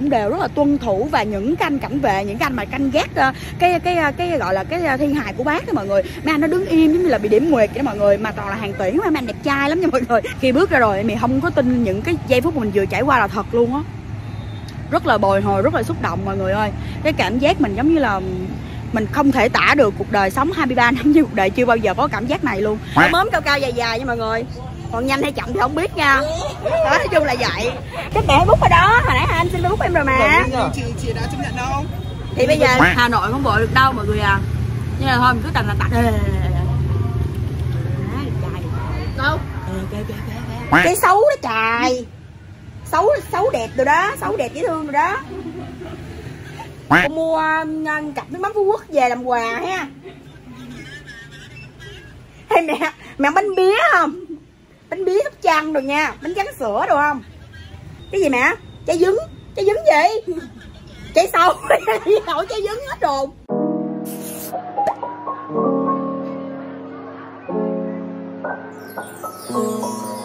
cũng đều rất là tuân thủ và những cái anh cảnh vệ những cái anh mà canh gác ờ, cái cái ờ, cái, gọi là cái ờ, thi hài của bác đó mọi người. Mấy anh nó đứng im giống như là bị điểm nguyệt đó mọi người mà toàn là hàng tuyển mấy anh đẹp trai lắm nha mọi người. Khi bước ra rồi mình không có tin những cái giây phút mình vừa trải qua là thật luôn á. Rất là bồi hồi rất là xúc động mọi người ơi. Cái cảm giác mình giống như là mình không thể tả được cuộc đời sống 23 năm như cuộc đời chưa bao giờ có cảm giác này luôn. Nó mớm cao cao dài dài nha mọi người còn nhanh hay chậm thì không biết nha. Đó nói chung là vậy. Cái mẹ bút ở đó hồi nãy anh xin bút em rồi mà. Chị chị đã chấp nhận đâu? Thì bây giờ Hà Nội không vội được đâu mọi người à. Nhưng mà thôi mình cứ tầm là tạch đâu? Cái xấu đó trời xấu xấu đẹp rồi đó xấu đẹp dễ thương rồi đó. Con mua um, cặp nước mắm phú quốc về làm quà ha. Hay mẹ mẹ bánh bía không bánh bí hấp chăn rồi nha, bánh trắng sữa đồ không? Cái gì mẹ? Trái dứng trái dứng gì? Trái sâu. Hỏi trái dứng hết rồi. Hi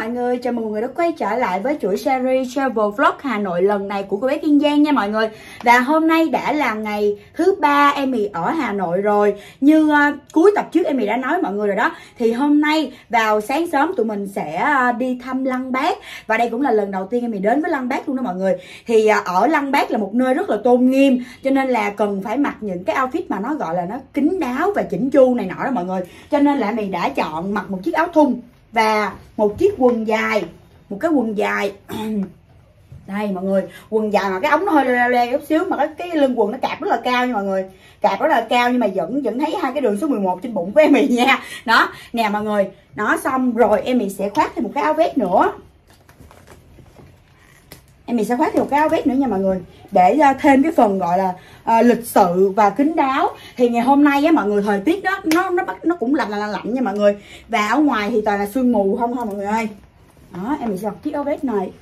mọi người, chào mừng mọi người đã quay trở lại với chuỗi series Travel Vlog Hà Nội lần này của cô bé Kiên Giang nha mọi người. Và hôm nay đã là ngày thứ ba em mì ở Hà Nội rồi. Như uh, cuối tập trước em mì đã nói mọi người rồi đó Thì hôm nay vào sáng sớm tụi mình sẽ uh, đi thăm Lăng Bác. Và đây cũng là lần đầu tiên em mì đến với Lăng Bác luôn đó mọi người. Thì uh, ở Lăng Bác là một nơi rất là tôn nghiêm Cho nên là cần phải mặc những cái outfit mà nó gọi là nó kín đáo và chỉnh chu này nọ đó mọi người. Cho nên là mì đã chọn mặc một chiếc áo thun và một chiếc quần dài một cái quần dài. Đây mọi người quần dài mà cái ống nó hơi leo leo chút xíu mà cái, cái lưng quần nó cạp rất là cao nha mọi người. Cạp rất là cao nhưng mà vẫn vẫn thấy hai cái đường số 11 trên bụng của em nha. Đó nè mọi người nó xong rồi em sẽ khoác thêm một cái áo vest nữa em mình sẽ khoác thêm một cái áo vest nữa nha mọi người. Để uh, thêm cái phần gọi là uh, lịch sự và kín đáo. Thì ngày hôm nay á mọi người thời tiết đó nó nó bắt nó cũng lạnh lạnh lạnh nha mọi người. Và ở ngoài thì toàn là sương mù không thôi mọi người ơi. Đó em mình sẽ mặc chiếc áo vest này.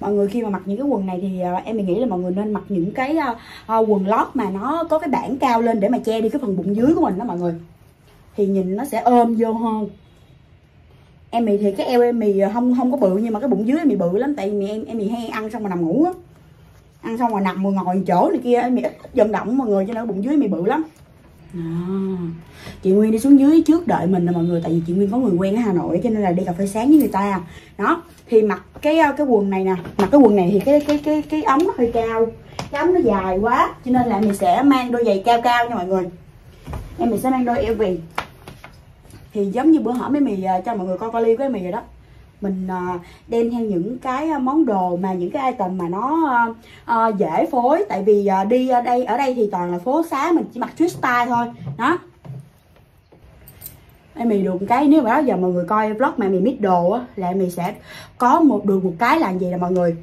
Mọi người khi mà mặc những cái quần này thì uh, em nghĩ là mọi người nên mặc những cái uh, uh, quần lót mà nó có cái bảng cao lên để mà che đi cái phần bụng dưới của mình đó mọi người. Thì nhìn nó sẽ ôm vô hơn em mì thì cái eo em mì à, không không có bự nhưng mà cái bụng dưới em mì bự lắm tại vì em em mì hay ăn xong mà nằm ngủ á. Ăn xong rồi nằm mà ngồi chỗ này kia em mì ít, vận động mọi người cho nên bụng dưới mì bự lắm. À, chị Nguyên đi xuống dưới trước đợi mình nè mọi người tại vì chị Nguyên có người quen ở Hà Nội cho nên là đi cà phê sáng với người ta. Đó thì mặc cái ờ, cái quần này nè mặc cái quần này thì cái cái cái cái ống nó hơi cao. Cái ống nó dài quá cho nên là mình sẽ mang đôi giày cao cao nha mọi người. Em mình sẽ mang đôi eo vì thì giống như bữa hổm mấy mì à, cho mọi người coi vali của mì rồi đó. Mình à, đem theo những cái à, món đồ mà những cái item mà nó uh, dễ phối. Tại vì uh, đi ở đây ở đây thì toàn là phố xá mình chỉ mặc street style thôi. Đó. Em mì được một cái nếu mà đó giờ mọi người coi vlog mà mì mít đồ á là mì sẽ có một được một cái là gì là mọi người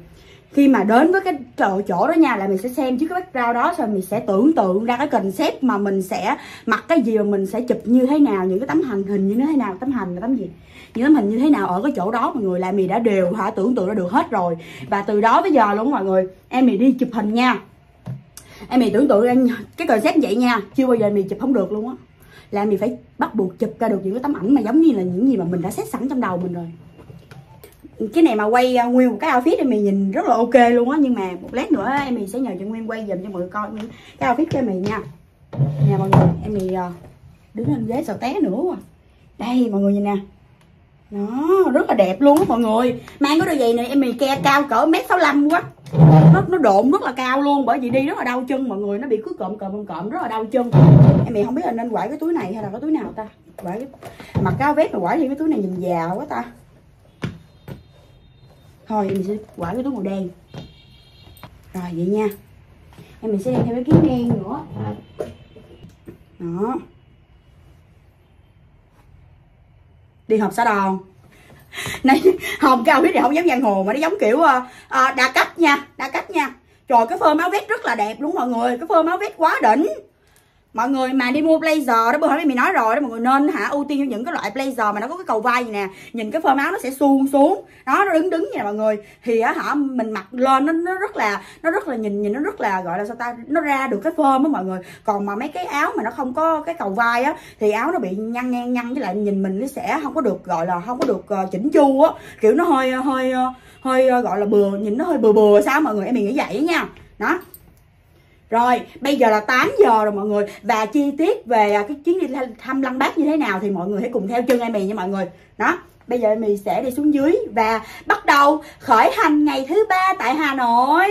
khi mà đến với cái chỗ, chỗ đó nha là mình sẽ xem trước cái background đó rồi mình sẽ tưởng tượng ra cái concept mà mình sẽ mặc cái gì mà mình sẽ chụp như thế nào những cái tấm hành hình như thế nào tấm hành là tấm gì? Những tấm hình như thế nào ở cái chỗ đó mọi người là mình đã đều hả tưởng tượng ra được hết rồi. Và từ đó tới giờ luôn mọi người em mình đi chụp hình nha. Em mình tưởng tượng ra cái concept vậy nha chưa bao giờ mình chụp không được luôn á. Là mình phải bắt buộc chụp ra được những cái tấm ảnh mà giống như là những gì mà mình đã xét sẵn trong đầu mình rồi cái này mà quay ờ, nguyên một cái outfit thì mình nhìn rất là ok luôn á. Nhưng mà một lát nữa em mình sẽ nhờ cho nguyên quay dùm cho mọi người coi cái outfit cho em mình nha. Nè mọi người, em mình ờ, đứng lên ghế sợ té nữa à. đây, mọi người nhìn nè. Nó rất là đẹp luôn á mọi người. Mang cái đôi giày này em mình ke cao cỡ mét sáu quá. Nó nó độn rất là cao luôn, bởi vì đi rất là đau chân mọi người. Nó bị cứ cộm cộm cộm rất là đau chân. Em mình không biết là nên quải cái túi này hay là cái túi nào ta? Quải cái, mặc cao vest mà quải thì cái túi này nhìn già quá ta thôi mình sẽ quả cái túi màu đen. Rồi vậy nha. Em mình sẽ đem theo cái kiếm đen nữa. Đó. Đi học xã đòn này hồng cao biết thì không giống giang hồ mà nó giống kiểu uh, đa cấp nha đa cấp nha. Trời cái phơm áo vest rất là đẹp đúng mọi người. Cái phơm áo vest quá đỉnh mọi người mà đi mua blazer đó bữa hôm mình nói rồi đó mọi người nên hả ưu tiên cho những cái loại blazer mà nó có cái cầu vai gì nè nhìn cái phơm áo nó sẽ suông xuống. Đó nó đứng đứng nha mọi người. Thì á hả mình mặc lên nó nó rất là nó rất là nhìn nhìn nó rất là gọi là sao ta nó ra được cái phơm á mọi người. Còn mà mấy cái áo mà nó không có cái cầu vai á thì áo nó bị nhăn nhăn nhăn với lại nhìn mình nó sẽ không có được gọi là không có được uh, chỉnh chu á. Kiểu nó hơi ờ, hơi ờ, hơi gọi là bừa nhìn nó hơi bừa bừa sao mọi người em mình nghĩ vậy nha. Đó rồi, bây giờ là 8 giờ rồi mọi người. Và chi tiết về cái chuyến đi thăm Lăng Bác như thế nào Thì mọi người hãy cùng theo chân em mì nha mọi người. Đó, bây giờ em mì sẽ đi xuống dưới Và bắt đầu khởi hành ngày thứ ba tại Hà Nội.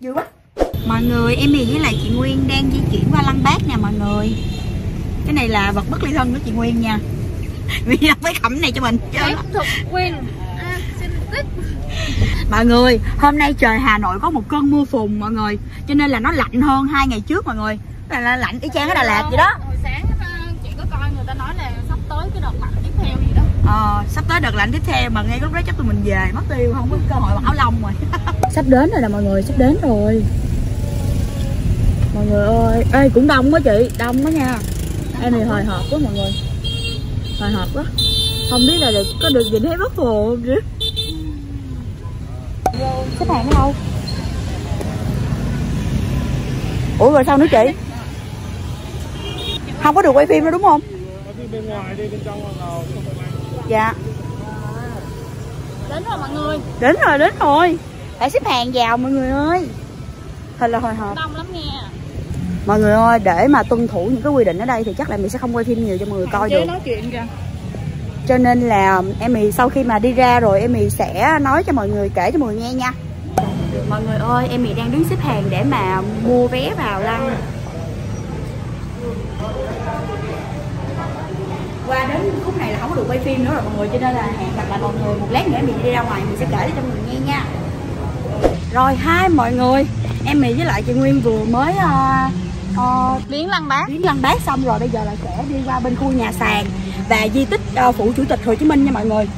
Vui quá. Mọi người, em mì với lại chị Nguyên đang di chuyển qua Lăng Bác nè mọi người. Cái này là vật bất ly thân của chị Nguyên nha. Vì mấy khẩm này cho mình. Tiếp tục Nguyên mọi người hôm nay trời hà nội có một cơn mưa phùn mọi người. Cho nên là nó lạnh hơn hai ngày trước mọi người. Là, là lạnh y chang ở đà lạt vậy đó. Hồi sáng chị có coi người ta nói là sắp tới cái đợt lạnh tiếp theo gì đó. Ờ sắp tới đợt lạnh tiếp theo mà ngay lúc đó chắc tụi mình về mất tiêu không có cơ hội mặc áo lông rồi. Sắp đến rồi nè mọi người sắp đến rồi. Mọi người ơi ê cũng đông quá chị đông quá nha. Em thì hồi hộp quá mọi người. Hồi hộp quá. Không biết là có được nhìn thấy bất phù chứ xếp hàng ở đâu ủa rồi sao nữa chị? Không có được quay phim đâu đúng không? Bên ngoài đi bên trong vào dạ. Đến rồi mọi người. Đến rồi đến rồi. Phải xếp hàng vào mọi người ơi. Thật là hồi hộp đông lắm nha. Mọi người ơi để mà tuân thủ những cái quy định ở đây thì chắc là mình sẽ không quay phim nhiều cho mọi người coi được. nói chuyện kìa cho nên là em mì sau khi mà đi ra rồi em mì sẽ nói cho mọi người kể cho mọi người nghe nha. Mọi người ơi em mì đang đứng xếp hàng để mà mua vé vào lăng. Qua đến khúc này là không có được quay phim nữa rồi mọi người cho nên là hẹn gặp lại mọi người một lát nữa em mì đi ra ngoài mình sẽ kể cho mọi người nghe nha. Rồi hai mọi người. Em mì với lại chị nguyên vừa mới uh, viếng lăng bác. Viếng lăng bác xong rồi bây giờ là sẽ đi qua bên khu nhà sàn và di tích uh, phủ chủ tịch hồ chí minh nha mọi người.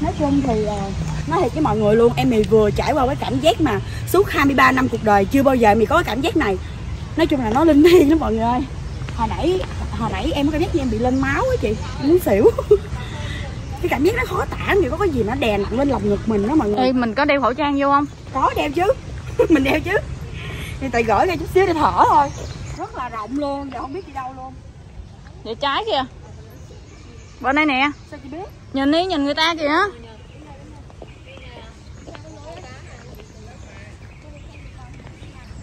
Nói chung thì uh, nói thiệt với mọi người luôn em mì vừa trải qua cái cảm giác mà suốt 23 năm cuộc đời chưa bao giờ mì có cái cảm giác này. Nói chung là nó linh thiêng lắm mọi người ơi. Hồi nãy hồi nãy em có cảm giác như em bị lên máu á chị muốn xỉu. Cái cảm giác nó khó tả thì có cái gì nó đè nặng lên lòng ngực mình đó mọi người. Ê, mình có đeo khẩu trang vô không? Có đeo chứ. Mình đeo chứ. Thì tại gửi ra chút xíu để thở thôi rất là rộng luôn giờ không biết đi đâu luôn. Để trái kìa. Bên đây nè. Sao chị biết? Nhìn đi nhìn người ta kìa.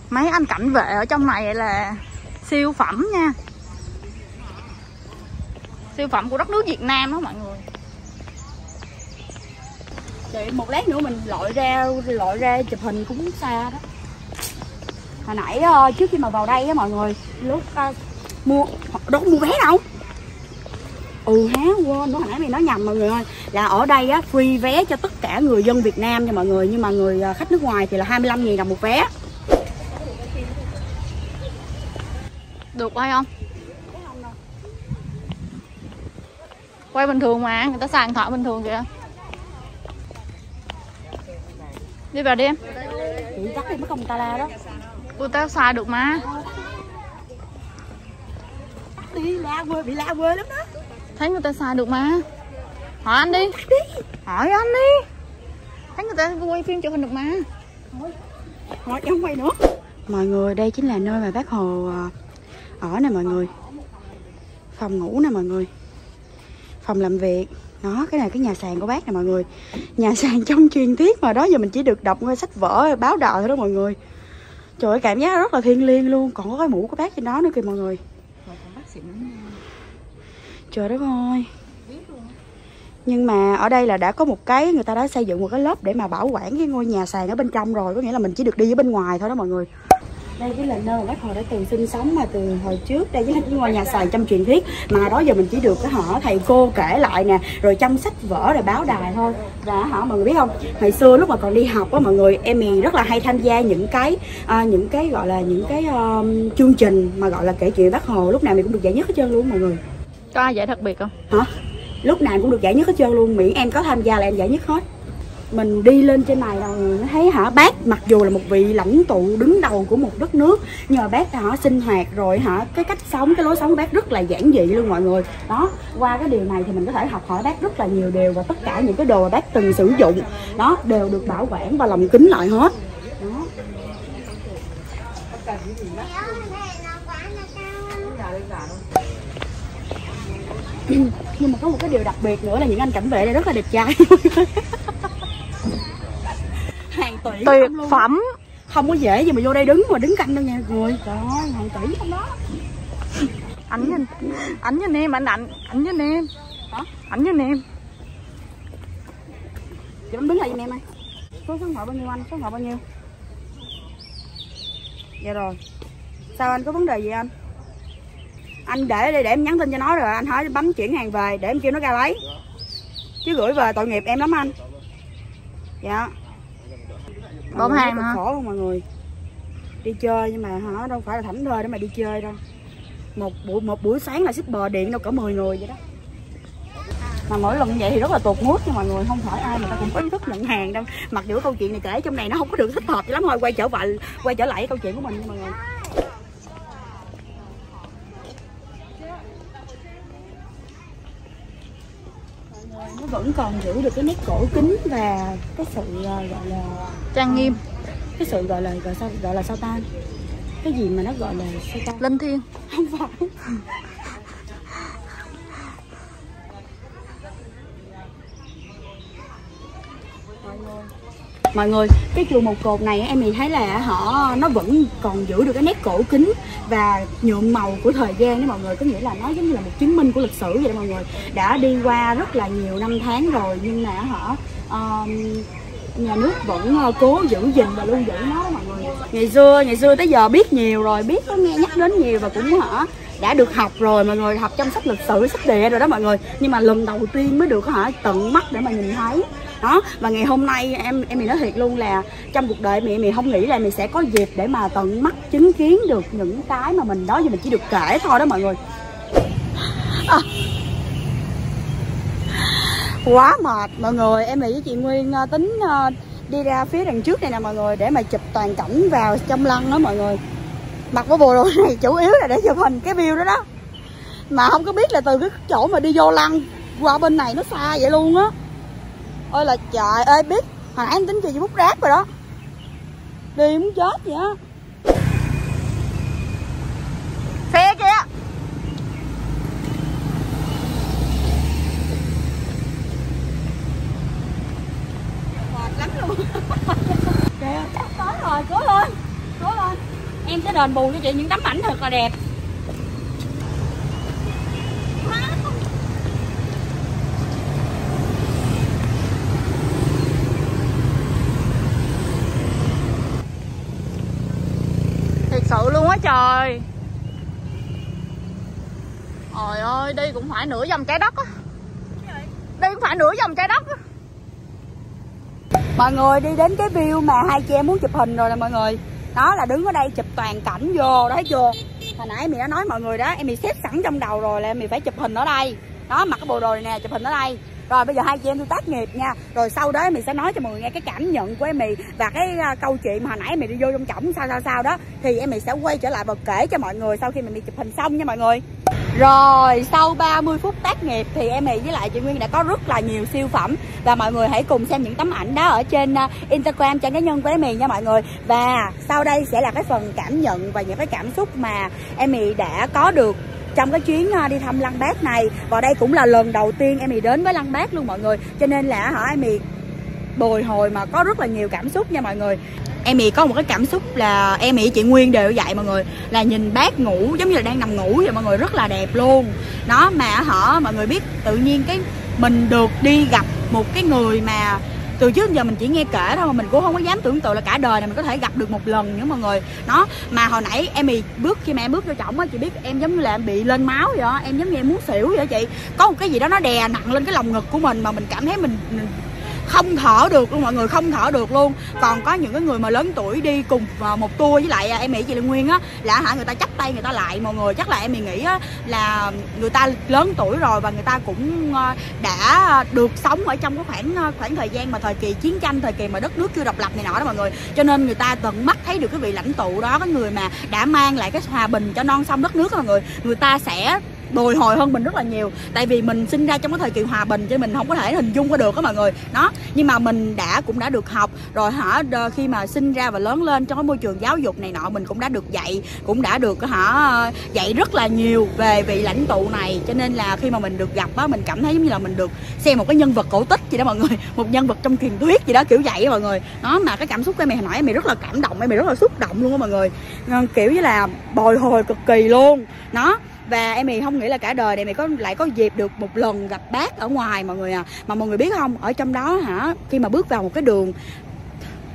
Mấy anh cảnh vệ ở trong này là siêu phẩm nha. Siêu phẩm của đất nước Việt Nam đó mọi người. Chị một lát nữa mình lội ra lội ra chụp hình cũng xa đó hồi nãy uh, trước khi mà vào đây á mọi người lúc uh, mua đâu có mua vé đâu? Ừ há quên đó hồi nãy mày nói nhầm mọi người ơi. Là ở đây á free vé cho tất cả người dân Việt Nam nha mọi người. Nhưng mà người uh, khách nước ngoài thì là 25 000 đồng một vé. Được quay không? Quay bình thường mà người ta xài điện thoại bình thường kìa. Đi vào đi em. Chị chắc đi mất công ta la đó Cô ta xài được mà. Đi la quê, bị la quê lắm đó. Thấy người ta xài được mà. Hỏi anh đi. Hỏi anh đi. Thấy người ta quay phim chụp hình được mà. Hỏi không quay nữa. Mọi người đây chính là nơi mà bác Hồ ờ, ở nè mọi người. Phòng ngủ nè mọi người. Phòng làm việc. Đó cái này cái nhà sàn của bác nè mọi người. Nhà sàn trong truyền thuyết mà đó giờ mình chỉ được đọc qua sách vở báo đạo thôi đó mọi người trời ơi cảm giác rất là thiêng liêng luôn. Còn có cái mũ của bác trên đó nữa kìa mọi người. Trời đất ơi. Nhưng mà ở đây là đã có một cái người ta đã xây dựng một cái lớp để mà bảo quản cái ngôi nhà sàn ở bên trong rồi. Có nghĩa là mình chỉ được đi ở bên ngoài thôi đó mọi người đây chính là nơi mà bác hồ đã từng sinh sống mà từ hồi trước. Đây cái ngôi nhà sàn trong truyền thuyết. Mà đó giờ mình chỉ được cái họ thầy cô kể lại nè rồi trong sách vở rồi báo đài thôi. Và họ mọi người biết không? Ngày xưa lúc mà còn đi học á mọi người em mình rất là hay tham gia những cái à, những cái gọi là những cái um, chương trình mà gọi là kể chuyện bác hồ. Lúc nào mình cũng được giải nhất hết trơn luôn mọi người. Có ai giải đặc biệt không? Hả? Lúc nào cũng được giải nhất hết trơn luôn. Miễn em có tham gia là em giải nhất hết mình đi lên trên này là nó thấy hả, bác mặc dù là một vị lãnh tụ đứng đầu của một đất nước, nhưng mà bác hả sinh hoạt rồi hả, cái cách sống, cái lối sống của bác rất là giản dị luôn mọi người. Đó, qua cái điều này thì mình có thể học hỏi bác rất là nhiều điều và tất cả những cái đồ mà bác từng sử dụng, đó, đều được bảo quản và lồng kính lại hết. Đó. Nhưng mà có một cái điều đặc biệt nữa là những anh cảnh vệ đây rất là đẹp trai. hàng tỷ tuyệt luôn. phẩm. Không có dễ gì mà vô đây đứng mà đứng canh đâu nha. Người trời ơi hàng tỷ không đó. Ảnh nhìn ảnh nhìn em ảnh ảnh ảnh nhìn em. Hả? Ảnh nhìn em. Chị bấm đứng lại giùm em ơi. Số số điện thoại bao nhiêu anh? Số điện thoại bao nhiêu? Dạ rồi. Sao anh có vấn đề gì anh? Anh để đây để em nhắn tin cho nó rồi anh hỏi bấm chuyển hàng về để em kêu nó ra lấy. Chứ gửi về tội nghiệp em lắm anh. Dạ Bom hàng hả? khổ không mọi người. Đi chơi nhưng mà hả đâu phải là thảnh thơi để mà đi chơi đâu. Một buổi một buổi sáng là shipper điện đâu cỡ 10 người vậy đó. Mà mỗi lần như vậy thì rất là tụt mút nha mọi người không phải ai người ta cũng có ý thức nhận hàng đâu. Mặc dù câu chuyện này kể trong này nó không có được thích hợp cho lắm thôi quay trở lại quay trở lại câu chuyện của mình nha mọi người nó vẫn còn giữ được cái nét cổ kính và cái sự ờ, gọi là trang nghiêm. cái sự gọi là gọi sao gọi là sao ta? Cái gì mà nó gọi là sao ta? Linh thiêng. Không phải. Mọi người mọi người. Cái chùa một cột này em thì thấy là họ, nó vẫn còn giữ được cái nét cổ kính và nhuộm màu của thời gian đó mọi người. Có nghĩa là nó giống như là một chứng minh của lịch sử vậy đó mọi người. Đã đi qua rất là nhiều năm tháng rồi, nhưng mà họ nhà nước vẫn ờ, cố giữ gìn và lưu giữ nó đó mọi người. Ngày xưa ngày xưa tới giờ biết nhiều rồi, biết có nghe nhắc đến nhiều và cũng, hả, đã được học rồi mọi người, học trong sách lịch sử, sách địa rồi đó mọi người. Nhưng mà lần đầu tiên mới được, hả, tận mắt để mà nhìn thấy đó và ngày hôm nay em em mình nói thiệt luôn là trong cuộc đời mẹ mình không nghĩ là mình sẽ có dịp để mà tận mắt chứng kiến được những cái mà mình đó giờ mình chỉ được kể thôi đó mọi người. À. quá mệt mọi người. Em nghĩ với chị Nguyên à, tính à, đi ra phía đằng trước này nè mọi người để mà chụp toàn cảnh vào trong lăng đó mọi người. Mặc cái bộ đồ này chủ yếu là để chụp hình cái view đó đó. Mà không có biết là từ cái chỗ mà đi vô lăng qua bên này nó xa vậy luôn á ôi là trời ơi, biết hồi nãy em tính cho chị bút rác rồi đó. Đi muốn chết vậy á. Xe kìa. Mệt lắm luôn. Kìa sắp tới rồi, cố lên cố lên. Em sẽ đền bù cho chị những tấm ảnh thật là đẹp. Sự luôn á trời. Trời ơi đi cũng phải nửa vòng trái đất á. Đi cũng phải nửa vòng trái đất á. Mọi người đi đến cái view mà hai chị em muốn chụp hình rồi nè mọi người. Đó là đứng ở đây chụp toàn cảnh vô đó thấy chưa? Hồi nãy mình đã nói mọi người đó em bị xếp sẵn trong đầu rồi là mình phải chụp hình ở đây. Đó mặc cái bộ đồ này nè chụp hình ở đây rồi bây giờ hai chị em tôi tác nghiệp nha. Rồi sau đó mình sẽ nói cho mọi người nghe cái cảm nhận của em mì và cái uh, câu chuyện mà hồi nãy mình mì đi vô trong cổng sao sao sao đó. Thì em mì sẽ quay trở lại và kể cho mọi người sau khi mình đi chụp hình xong nha mọi người. Rồi sau 30 phút tác nghiệp thì em Mì với lại chị Nguyên đã có rất là nhiều siêu phẩm. Và mọi người hãy cùng xem những tấm ảnh đó ở trên uh, Instagram trang cá nhân của em Mì nha mọi người. Và sau đây sẽ là cái phần cảm nhận và những cái cảm xúc mà em Mì đã có được trong cái chuyến ờ, đi thăm Lăng Bác này và đây cũng là lần đầu tiên em Mì đến với Lăng Bác luôn mọi người. Cho nên là hả, em Mì bồi hồi mà có rất là nhiều cảm xúc nha mọi người. Em ý có một cái cảm xúc là em ý chị Nguyên đều vậy mọi người là nhìn bác ngủ giống như là đang nằm ngủ vậy mọi người, rất là đẹp luôn. Nó mà họ mọi người biết tự nhiên cái mình được đi gặp một cái người mà từ trước giờ mình chỉ nghe kể thôi mà mình cũng không có dám tưởng tượng là cả đời này mình có thể gặp được một lần nữa mọi người. Nó mà hồi nãy em bị bước khi mà em bước vô trọng á chị biết em giống như là em bị lên máu vậy đó em giống như em muốn xỉu vậy đó chị. Có một cái gì đó nó đè nặng lên cái lòng ngực của mình mà mình cảm thấy mình, mình không thở được luôn mọi người không thở được luôn. Còn có những cái người mà lớn tuổi đi cùng một tour với lại à, em nghĩ chị Lê Nguyên á là hả người ta chắp tay người ta lại mọi người chắc là em nghĩ á, là người ta lớn tuổi rồi và người ta cũng ờ, đã được sống ở trong cái khoảng ờ, khoảng thời gian mà thời kỳ chiến tranh thời kỳ mà đất nước chưa độc lập này nọ đó mọi người. Cho nên người ta tận mắt thấy được cái vị lãnh tụ đó cái người mà đã mang lại cái hòa bình cho non sông đất nước đó mọi người. Người ta sẽ bồi hồi hơn mình rất là nhiều. Tại vì mình sinh ra trong cái thời kỳ hòa bình cho mình không có thể hình dung có được đó mọi người. Đó, nhưng mà mình đã cũng đã được học, rồi hả khi mà sinh ra và lớn lên trong cái môi trường giáo dục này nọ, mình cũng đã được dạy, cũng đã được, hả, dạy rất là nhiều về vị lãnh tụ này. Cho nên là khi mà mình được gặp á, mình cảm thấy giống như là mình được xem một cái nhân vật cổ tích gì đó mọi người, một nhân vật trong truyền thuyết gì đó, kiểu vậy á mọi người. Nó mà cái cảm xúc của em hồi nãy em rất là cảm động, em rất là xúc động luôn á mọi người. Ờ, kiểu như là bồi hồi cực kỳ luôn. Nó và em không nghĩ là cả đời này mày có lại có dịp được một lần gặp bác ở ngoài mọi người à. Mà mọi người biết không ở trong đó hả khi mà bước vào một cái đường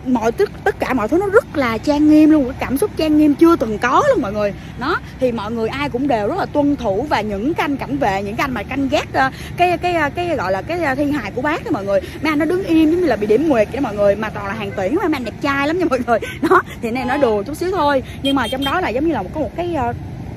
mọi tất tất cả mọi thứ nó rất là trang nghiêm luôn cái cảm xúc trang nghiêm chưa từng có luôn mọi người. Nó thì mọi người ai cũng đều rất là tuân thủ và những canh cảnh vệ những canh mà canh gác ờ, cái cái cái, cái gọi là cái ờ, thi hài của bác đó mọi người. Mấy anh nó đứng im giống như là bị điểm nguyệt vậy đó mọi người mà toàn là hàng tuyển mà anh đẹp trai lắm nha mọi người. Đó thì này nói đùa chút xíu thôi. Nhưng mà trong đó là giống như là có một cái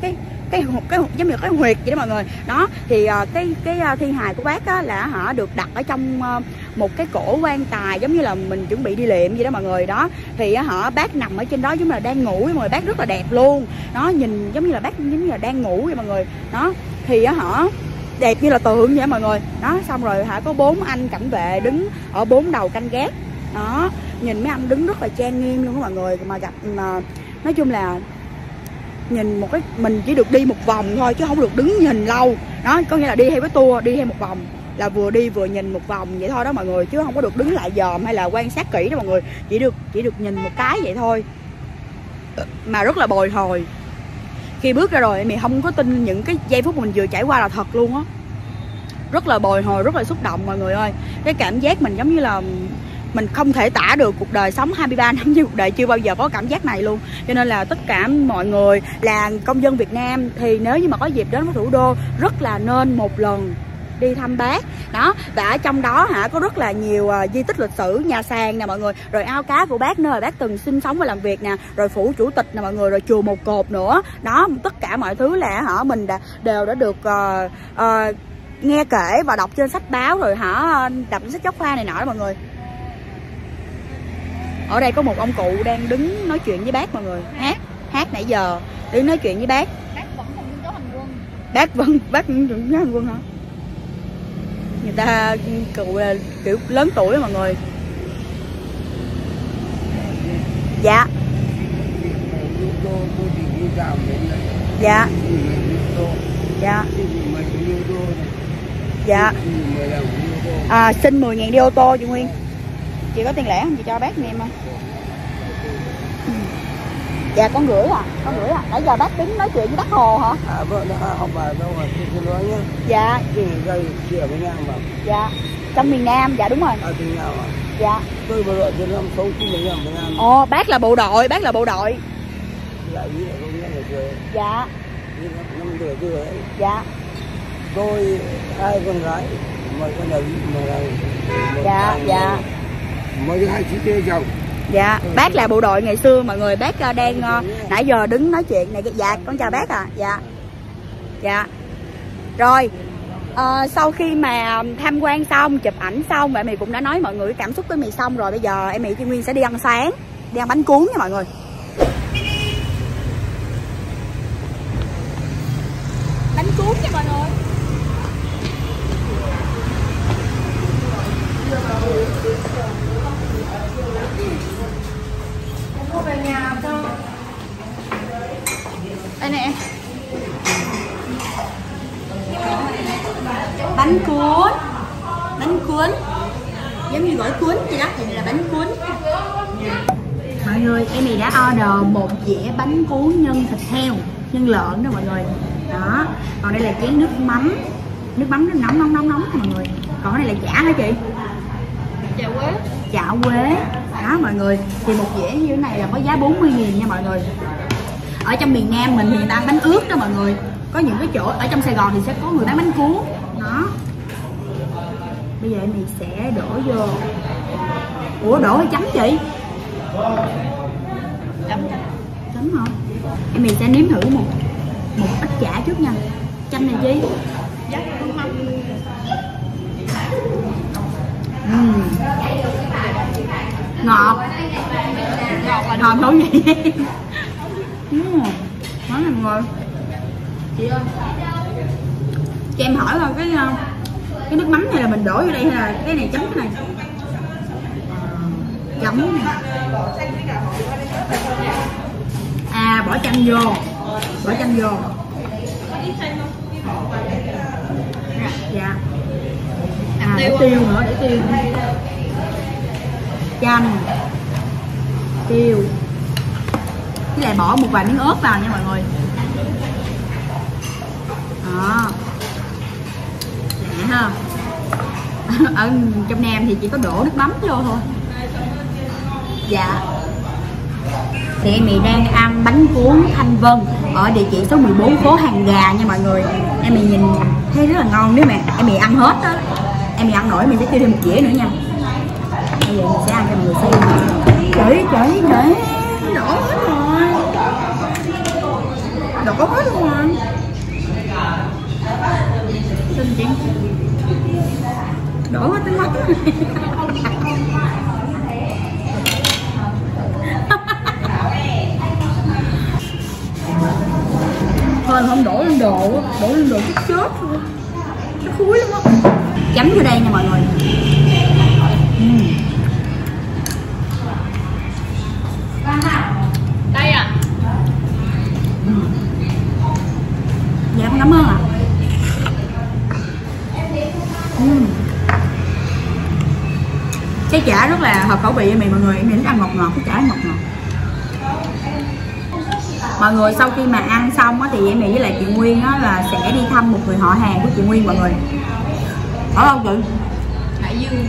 cái cái một cái giống như cái huyệt vậy đó mọi người. Đó thì ờ, cái cái ờ, thi hài của bác á, là họ được đặt ở trong ờ, một cái cổ quan tài giống như là mình chuẩn bị đi liệm vậy đó mọi người. Đó thì họ bác nằm ở trên đó giống như là đang ngủ mọi người. Bác rất là đẹp luôn. Nó nhìn giống như là bác giống như là đang ngủ vậy mọi người. Đó thì họ đẹp như là tượng vậy mọi người. Đó xong rồi hả có bốn anh cảnh vệ đứng ở bốn đầu canh gác. Đó nhìn mấy anh đứng rất là trang nghiêm luôn đó mọi người. Mà gặp mà nói chung là nhìn một cái, mình chỉ được đi một vòng thôi chứ không được đứng nhìn lâu. Đó, có nghĩa là đi theo cái tour, đi theo một vòng, là vừa đi vừa nhìn một vòng vậy thôi đó mọi người, chứ không có được đứng lại dòm hay là quan sát kỹ đó mọi người. Chỉ được chỉ được nhìn một cái vậy thôi. Mà rất là bồi hồi. Khi bước ra rồi mình không có tin những cái giây phút mình vừa trải qua là thật luôn á. Rất là bồi hồi, rất là xúc động mọi người ơi. Cái cảm giác mình giống như là mình không thể tả được cuộc đời sống 23 năm như cuộc đời chưa bao giờ có cảm giác này luôn. Cho nên là tất cả mọi người là công dân Việt Nam thì nếu như mà có dịp đến với thủ đô rất là nên một lần đi thăm bác. Đó và ở trong đó hả có rất là nhiều uh, di tích lịch sử nhà sàn nè mọi người rồi ao cá của bác nơi bác từng sinh sống và làm việc nè rồi phủ chủ tịch nè mọi người rồi chùa một cột nữa. Đó tất cả mọi thứ là hả mình đã đều đã được uh, uh, nghe kể và đọc trên sách báo rồi hả đọc sách giáo khoa này nọ đó mọi người ở đây có một ông cụ đang đứng nói chuyện với bác mọi người. Hát hát nãy giờ. Đứng nói chuyện với bác. Bác vẫn nguyên dấu hành quân. Bác vâng bác vẫn nhớ hành quân hả? Người ta cụ là kiểu lớn tuổi mọi người. Dạ. Dạ. Dạ. Dạ. À, xin 10 ngàn đi ô tô chị Nguyên chị có tiền lẻ không? Chị cho bác em không dạ con gửi à con gửi à. Nãy giờ bác tính nói chuyện với bác hồ hả? À, vợ nó không phải đâu mà tôi nói nhé dạ. Chị ở bên Nam mà. Dạ. Trong miền nam dạ đúng rồi. À từ nào à dạ. Tôi bộ đội từ năm sáu chín mấy năm bên Nam. Ồ bác là bộ đội bác là bộ đội. Lại ý là không nhớ xưa dạ. Năm tuổi tôi ấy. Dạ. Tôi hai con gái Một con là một là một dạ. dạ Đứa hai chị tê chồng dạ bác là bộ đội ngày xưa mọi người bác ờ, đang ờ, nãy giờ đứng nói chuyện này dạ con chào bác à dạ. Dạ. Rồi ờ, sau khi mà tham quan xong chụp ảnh xong và mì cũng đã nói mọi người cảm xúc của mì xong rồi bây giờ em mì Kim Nguyên sẽ đi ăn sáng đi ăn bánh cuốn nha mọi người bánh cuốn nha mọi người mua về nhà cho đây nè bánh cuốn. Bánh cuốn. Giống như gỏi cuốn vậy đó thì này là bánh cuốn. Mọi người em thì đã order một dĩa bánh cuốn nhân thịt heo nhân lợn đó mọi người. Đó. Còn đây là chén nước mắm. Nước mắm nó nóng nóng nóng nóng mọi người. Còn cái này là chả hả chị? Chào quế. Chả quế. Đó mọi người. Thì một dĩa như thế này là có giá 40 nghìn nha mọi người. Ở trong miền Nam mình thì người ta ăn bánh ướt đó mọi người. Có những cái chỗ ở trong Sài Gòn thì sẽ có người bán bánh cuốn đó bây giờ em Mì sẽ đổ vô. Ủa đổ hay chấm chị chấm chấm hả? Em Mì sẽ nếm thử một một ít chả trước nha. Chanh này chi? Không Ừm. ngọt. Ngọt không vậy Ừm, món này ngon. Chị ơi cho em hỏi là cái ờ, cái nước mắm này là mình đổ vô đây hay là cái này chấm cái này? Chấm này. à bỏ chanh vô. Bỏ chanh vô. Dạ. À để tiêu nữa để tiêu. Chanh. Tiêu. Với lại bỏ một vài miếng ớt vào nha mọi người. Đó. Lẹ ha. Ở trong nam thì chỉ có đổ nước mắm vô thôi. Dạ. Thì em mình đang ăn bánh cuốn Thanh Vân ở địa chỉ số 14 phố Hàng Gà nha mọi người. Em mình nhìn thấy rất là ngon, nếu mà em mình ăn hết á, em mình ăn nổi mình sẽ kêu thêm một dĩa nữa nha. Bây giờ mình sẽ ăn cho mọi người xem. Trời trời trời đổ hết rồi. Đổ hết luôn rồi xin chị đổ hết tới mắt thôi không đổ lên đồ đổ lên đồ chút chết luôn. Nó khui lắm á. Chấm vô đây nha mọi người rất là hợp khẩu vị với mình mọi người em thích ăn ngọt ngọt cái chả ngọt ngọt. Mọi người sau khi mà ăn xong á thì em với lại chị Nguyên á là sẽ đi thăm một người họ hàng của chị Nguyên mọi người. Ở đâu chị? Hải dương.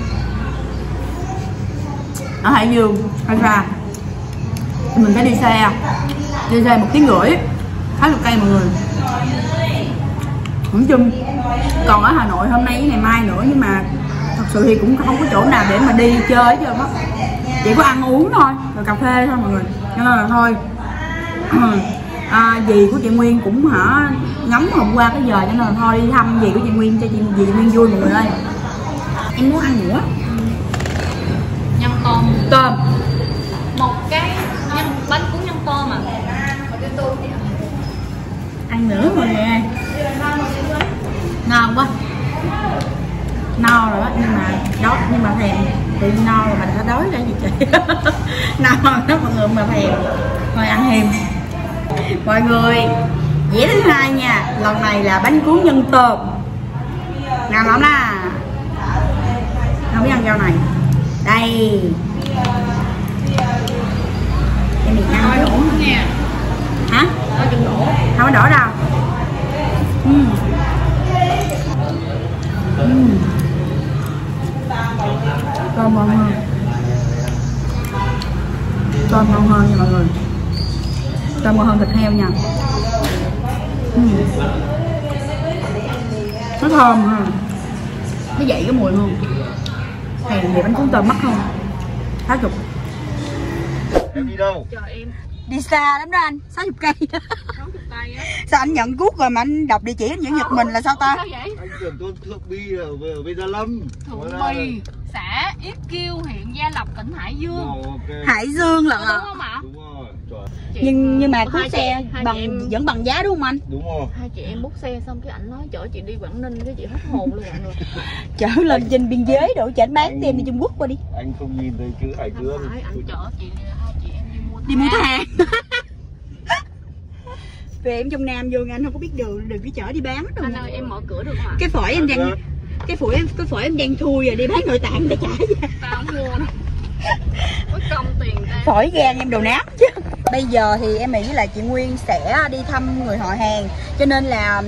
Ở Hải Dương hay ra. Mình phải đi xe đi xe một tiếng rưỡi. Khá là cây mọi người. Nói chung còn ở Hà Nội hôm nay với ngày mai nữa nhưng mà thật sự thì cũng không có chỗ nào để mà đi chơi hết trơn á. Chỉ có ăn uống thôi rồi cà phê thôi mọi người. Cho nên là thôi. À, dì của chị Nguyên cũng hả ngắm hôm qua cái giờ cho nên là thôi đi thăm dì của chị Nguyên cho chị dì chị Nguyên vui mọi người ơi. Em muốn ăn nữa. Nhân tôm. Tôm. Một cái nhân bánh cuốn nhân tôm à. Ăn nữa mọi người ơi. Ngon quá no rồi đó nhưng mà đói nhưng mà thèm. Tự nhiên no rồi mình đã đói ra gì chị no, đó mọi người, mà thèm. Thôi ăn thêm mọi người, dĩa thứ hai nha. Lần này là bánh cuốn nhân tôm. Ngon lắm đó không biết ăn rau này. Đây. Em mình ăn thôi đủ nha hả? Đổ không có đổ đâu. Uhm. Uhm tôm ngon hơn tôm ngon hơn nha mọi người. Tôm ngon hơn thịt heo nha. Uhm. nó thơm ha. Nó dậy cái mùi không thèm gì bánh cuốn tôm mắc không? Sáu chục. Em đi đâu? chờ em. Đi xa lắm đó anh. 60 cây. Sáu chục tay á. Sao anh nhận cuốc rồi mà anh đọc địa chỉ anh vẫn giật mình là sao ta? Sao vậy? Anh tưởng tôi Thượng Bi ở, bên Gia Lâm. ra bì xã yết kiêu huyện gia lộc tỉnh hải dương. Ồ, ok. Hải Dương lận đúng à không ạ? Đúng rồi. Chị- nhưng nhưng mà chị- xe chị bằng em vẫn bằng giá đúng không anh? Đúng rồi. hai chị em bút xe xong cái ảnh nói chở chị đi quảng ninh cái chị hết hồn luôn mọi người chở lên trên biên giới đổ chảnh bán thêm đi Trung Quốc qua đi. Anh không nhìn thấy không Dương. phải ảnh chở chị hai chị em đi mua đi mua hàng về em trong Nam vô anh không có biết đường đừng cứ chở đi bán đâu. Anh ơi em mở cửa được hả cái phổi em đang cái phổi em cái phổi em đang thui rồi đi bán nội tạng để trả về tao không mua đâu có công tiền ta. Phổi gan em đồ nát chứ. Bây giờ thì em nghĩ là chị Nguyên sẽ đi thăm người họ hàng. Cho nên là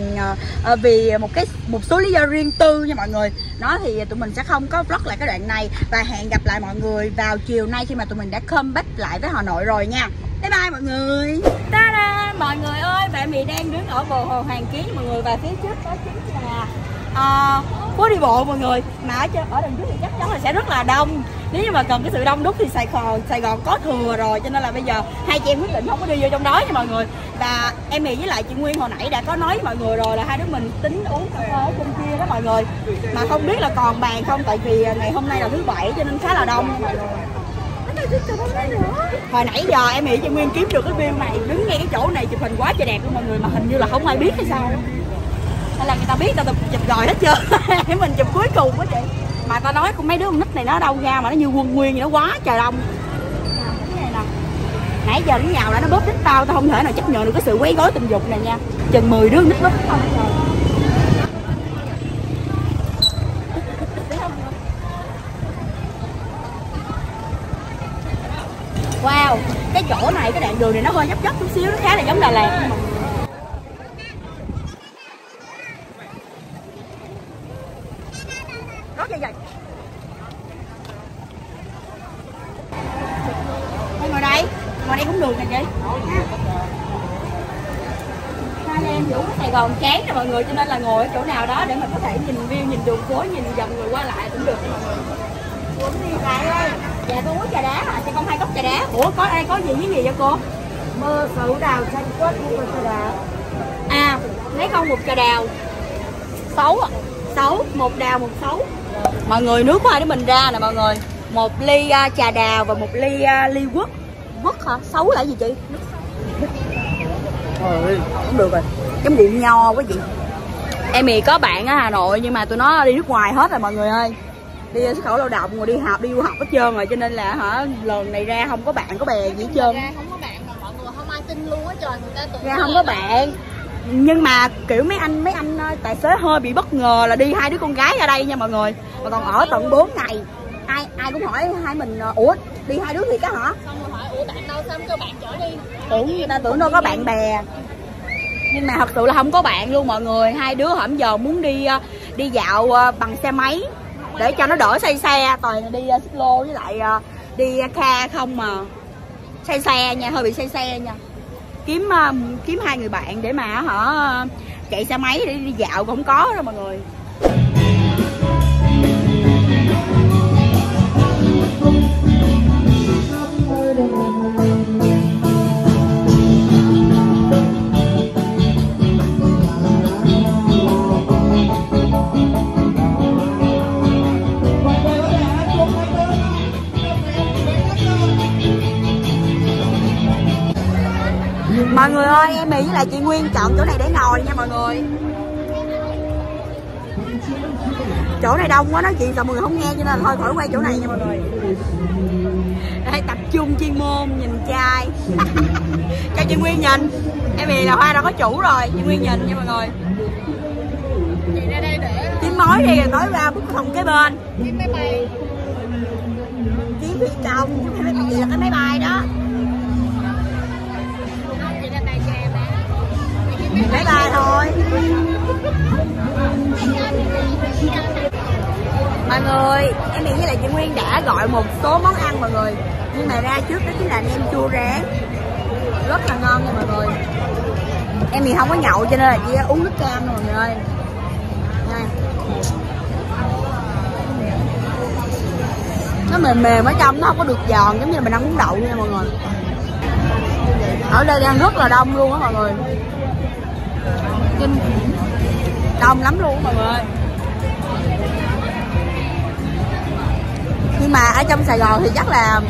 ờ, vì một cái một số lý do riêng tư nha mọi người. Nó thì tụi mình sẽ không có vlog lại cái đoạn này. Và hẹn gặp lại mọi người vào chiều nay khi mà tụi mình đã comeback lại với Hà Nội rồi nha. Bye bye mọi người. Ta-da mọi người ơi bạn mì đang đứng ở bờ hồ Hoàng Kiến mọi người và phía trước đó chính là ờ, phố đi bộ mọi người. Mà ở, trên- ở đằng trước thì chắc chắn là sẽ rất là đông. Nếu như mà cần cái sự đông đúc thì Sài Gòn Sài Gòn có thừa rồi cho nên là bây giờ hai chị em quyết định không có đi vô trong đó nha mọi người. Và em thì với lại chị Nguyên hồi nãy đã có nói với mọi người rồi là hai đứa mình tính uống cà phê ở trên kia đó mọi người. Mà không biết là còn bàn không tại vì ngày hôm nay là thứ bảy cho nên khá là đông. Nha mọi người hồi nãy giờ em nghĩ chị Nguyên kiếm được cái view này đứng ngay cái chỗ này chụp hình quá trời đẹp luôn mọi người mà hình như là không ai biết hay sao hay là người ta biết tao chụp rồi hết trơn. Để mình chụp cuối cùng quá chị. Mà tao nói con mấy đứa con nít này nó đâu ra mà nó như quân nguyên vậy nó quá trời đông. Cái này nè nãy giờ nó nhào đã nó bóp đến tao tao không thể nào chấp nhận được cái sự quấy rối tình dục này nha. Chừng 10 đứa con nít bóp không. tao Wow, cái chỗ này, cái đoạn đường này nó hơi dốc dốc chút xíu, nó khá là giống Đà Lạt nhưng mà Rót vậy vậy Đây ngồi đây, ngồi đây cũng được nè chị Hai anh Gòn chán rồi mọi người cho nên là ngồi ở chỗ nào đó để mà có thể nhìn view, nhìn đường phố, nhìn dòng người qua lại cũng được mọi người Uống đi lại ơi Dạ con uống trà đá hả? Cho con hai cốc trà đá Ủa có đây có gì với gì vậy cô? Mơ sấu đào xanh quất mua trà đá. À lấy con một trà đào Xấu à Xấu, một đào một xấu Mọi người nước của hai đứa mình ra nè mọi người Một ly à, trà đào và một ly à, ly quất Quất hả? Xấu là gì chị? Cũng được rồi. Chấm điện nho quá chị. Em thì có bạn ở Hà Nội nhưng mà tụi nó đi nước ngoài hết rồi mọi người ơi. Đi xuất khẩu lao động rồi đi học đi du học hết trơn rồi cho nên là hả lần này ra không có bạn có bè gì hết trơn. Ra không có bạn mà mọi người không ai tin luôn á trời người ta tưởng ra không có bạn. Nhưng mà kiểu mấy anh mấy anh ờ, tài xế hơi bị bất ngờ là đi hai đứa con gái ra đây nha mọi người. Mà còn ở tận 4 ngày ai ai cũng hỏi hai mình ờ, ủa đi hai đứa thiệt á hả? Xong rồi hỏi ủa bạn đâu sao không bạn chở đi? Tưởng người ta tưởng đâu có bạn bè. Nhưng mà thật sự là không có bạn luôn mọi người. Hai đứa hổm giờ muốn đi ờ, đi dạo ờ, bằng xe máy để cho nó đỡ say xe. Toàn đi xích lô với lại đi kha không mà. Say xe nha hơi bị say xe nha. Kiếm kiếm hai người bạn để mà họ chạy xe máy để đi dạo cũng không có đâu mọi người mọi người ơi em nghĩ với lại chị Nguyên chọn chỗ này để ngồi nha mọi người. Chỗ này đông quá nói chuyện sợ mọi người không nghe cho nên thôi khỏi quay chỗ này nha mọi người. Đây tập trung chuyên môn nhìn trai. Cho chị Nguyên nhìn. Em vì là hoa đã có chủ rồi chị Nguyên nhìn nha mọi người. Chị ra đây để kiếm mối đi rồi nói ra bút phòng kế bên. Kiếm máy bay. Kiếm phi công cái máy bay đó máy bay thôi. Mọi người, em nghĩ với lại chị Nguyên đã gọi một số món ăn mọi người. Nhưng mà ra trước đó chính là nem chua rán. Rất là ngon nha mọi người. Em thì không có nhậu cho nên là chỉ uống nước cam thôi mọi người ơi. Đây. nó mềm mềm ở trong, nó không có được giòn giống như là mình ăn bún đậu nha mọi người. Ở đây đang rất là đông luôn á mọi người kinh đông lắm luôn mọi người. Nhưng mà ở trong Sài Gòn thì chắc là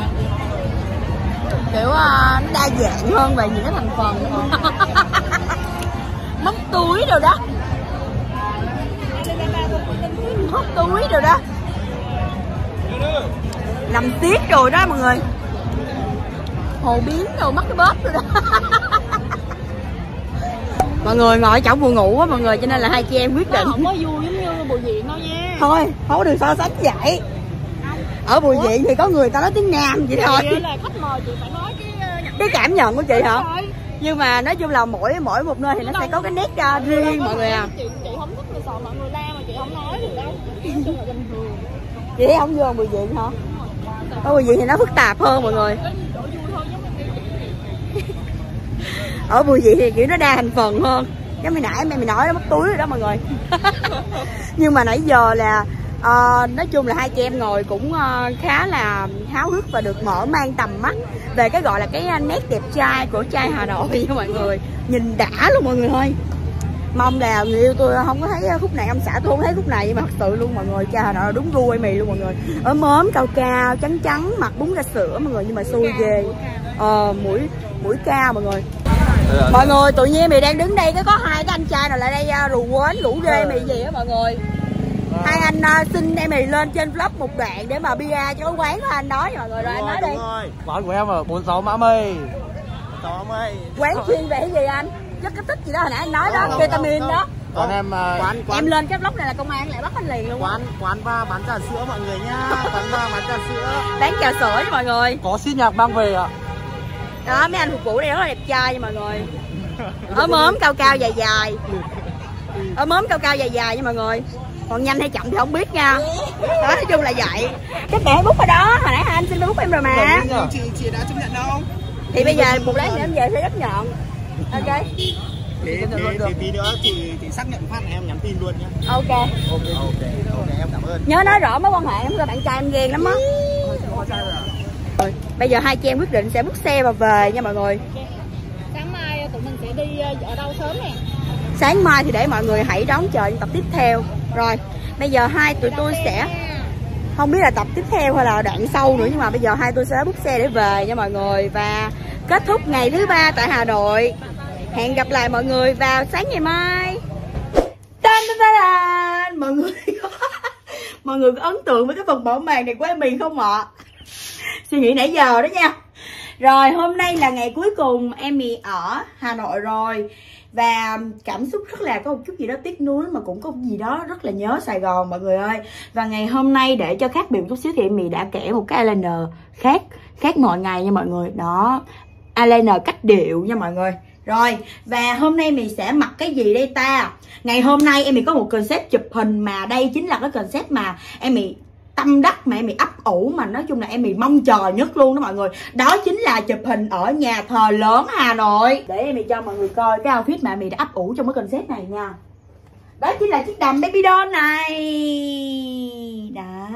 kiểu uh, nó đa dạng hơn về những cái thành phần. Mất túi rồi đó. Mất túi rồi đó. Làm tiết rồi đó mọi người. Hồ biến rồi mất cái bóp rồi đó. mọi người ngồi ở chỗ buồn ngủ á mọi người cho nên là hai chị em quyết định. không có vui giống như bộ diện đâu nha. Thôi không có được so sánh vậy. Ở bùi viện thì có người ta nói tiếng nam vậy thôi. là khách mời chị phải nói cái ờ, cái cảm nhận của chị hả? nhưng mà nói chung là mỗi mỗi một nơi thì nó sẽ có cái nét uh, riêng mọi người à. Chị chị không thích sợ mọi người la mà chị không nói được đâu. Nói chung là bình thường. Chị thấy không vô bùi viện hả? Ở bùi viện thì nó phức tạp hơn mọi người ở bùi vị thì kiểu nó đa thành phần hơn. Cái mày nãy mẹ mày nói nó mất túi rồi đó mọi người. Nhưng mà nãy giờ là uh, nói chung là hai chị em ngồi cũng uh, khá là háo hức và được mở mang tầm mắt về cái gọi là cái nét đẹp trai của trai Hà Nội nha mọi người. Nhìn đã luôn mọi người ơi mong là người yêu tôi không có thấy khúc này ông xã tôi không thấy khúc này nhưng mà thật sự luôn mọi người cha Hà Nội đúng gu mì luôn mọi người. Ở mớm cao cao trắng trắng mặt bún ra sữa mọi người nhưng mà xui ghê. ờ mũi mũi cao mọi người. Mọi người tự nhiên mày đang đứng đây cái có hai cái anh trai nào lại đây uh, rủ quến rủ ghê mày gì á mọi người. Hai anh uh, xin em mày lên trên vlog một đoạn để mà bia cho cái quán của anh đó mọi người rồi anh nói đi. quán của em ở 46 mã mây Đó mày quán chuyên về cái gì anh chất kích thích gì đó hồi nãy anh nói đó ketamin đó. còn em uh, Quán em quán lên cái vlog này là công an lại bắt anh liền luôn quán quán ba bán trà sữa mọi người nhá Quán ba bán trà sữa. Bán trà sữa cho mọi người. Có xin nhạc mang về ạ. Đó mấy anh phục vụ đây rất là đẹp trai nha mọi người. Ở mớm cao cao dài dài. Ở mớm cao cao dài dài nha mọi người. Còn nhanh hay chậm thì không biết nha. Đó nói chung là vậy. Các bạn bút ở đó hồi nãy anh xin bút em rồi mà. Chị chị đã chấp nhận đâu? Thì bây giờ một lát nữa em về sẽ rất nhận ok. Thì, thì, thì tí nữa chị chị xác nhận phát em nhắn tin luôn nhá. Ok. Ok ok ok em cảm ơn. Nhớ nói rõ mối quan hệ không cho bạn trai em ghen lắm á. Rồi, bây giờ hai chị em quyết định sẽ bút xe và về nha mọi người. Sáng mai tụi mình sẽ đi ờ, ở đâu sớm nè? Sáng mai thì để mọi người hãy đón chờ những tập tiếp theo. Rồi bây giờ hai tụi tôi sẽ không biết là tập tiếp theo hay là đoạn sau nữa nhưng mà bây giờ hai tôi sẽ bút xe để về nha mọi người. Và kết thúc ngày thứ ba tại Hà Nội hẹn gặp lại mọi người vào sáng ngày mai. Tan tan tan mọi người mọi người có ấn tượng với cái phần mở màn này của em mình không ạ? Suy nghĩ nãy giờ đó nha. Rồi, hôm nay là ngày cuối cùng em Mì ở Hà Nội rồi. Và cảm xúc rất là có một chút gì đó tiếc nuối mà cũng có một gì đó rất là nhớ Sài Gòn, mọi người ơi. Và ngày hôm nay để cho khác biệt một chút xíu thì em Mì đã kể một cái eyeliner khác khác mọi ngày nha mọi người. Đó, eyeliner cách điệu nha mọi người rồi, và hôm nay mình sẽ mặc cái gì đây ta? Ngày hôm nay em mình có một concept chụp hình mà đây chính là cái concept mà em mình tâm đắc mà em bị ấp ủ mà nói chung là em bị mong chờ nhất luôn đó mọi người. Đó chính là chụp hình ở nhà thờ lớn Hà Nội. Để em bị cho mọi người coi cái outfit mà em đã ấp ủ trong cái concept này nha. Đó chính là chiếc đầm baby doll này. Đó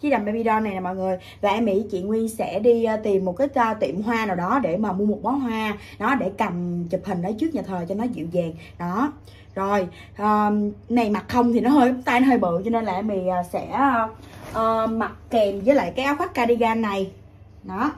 chiếc đầm baby doll này nè mọi người. Và em nghĩ chị Nguyên sẽ đi ờ, tìm một cái ờ, tiệm hoa nào đó để mà mua một bó hoa đó để cầm chụp hình ở trước nhà thờ cho nó dịu dàng. Đó. Rồi um, này mặc không thì nó hơi tay nó hơi bự cho nên là em ờ, sẽ uh, mặc kèm với lại cái áo khoác cardigan này. Đó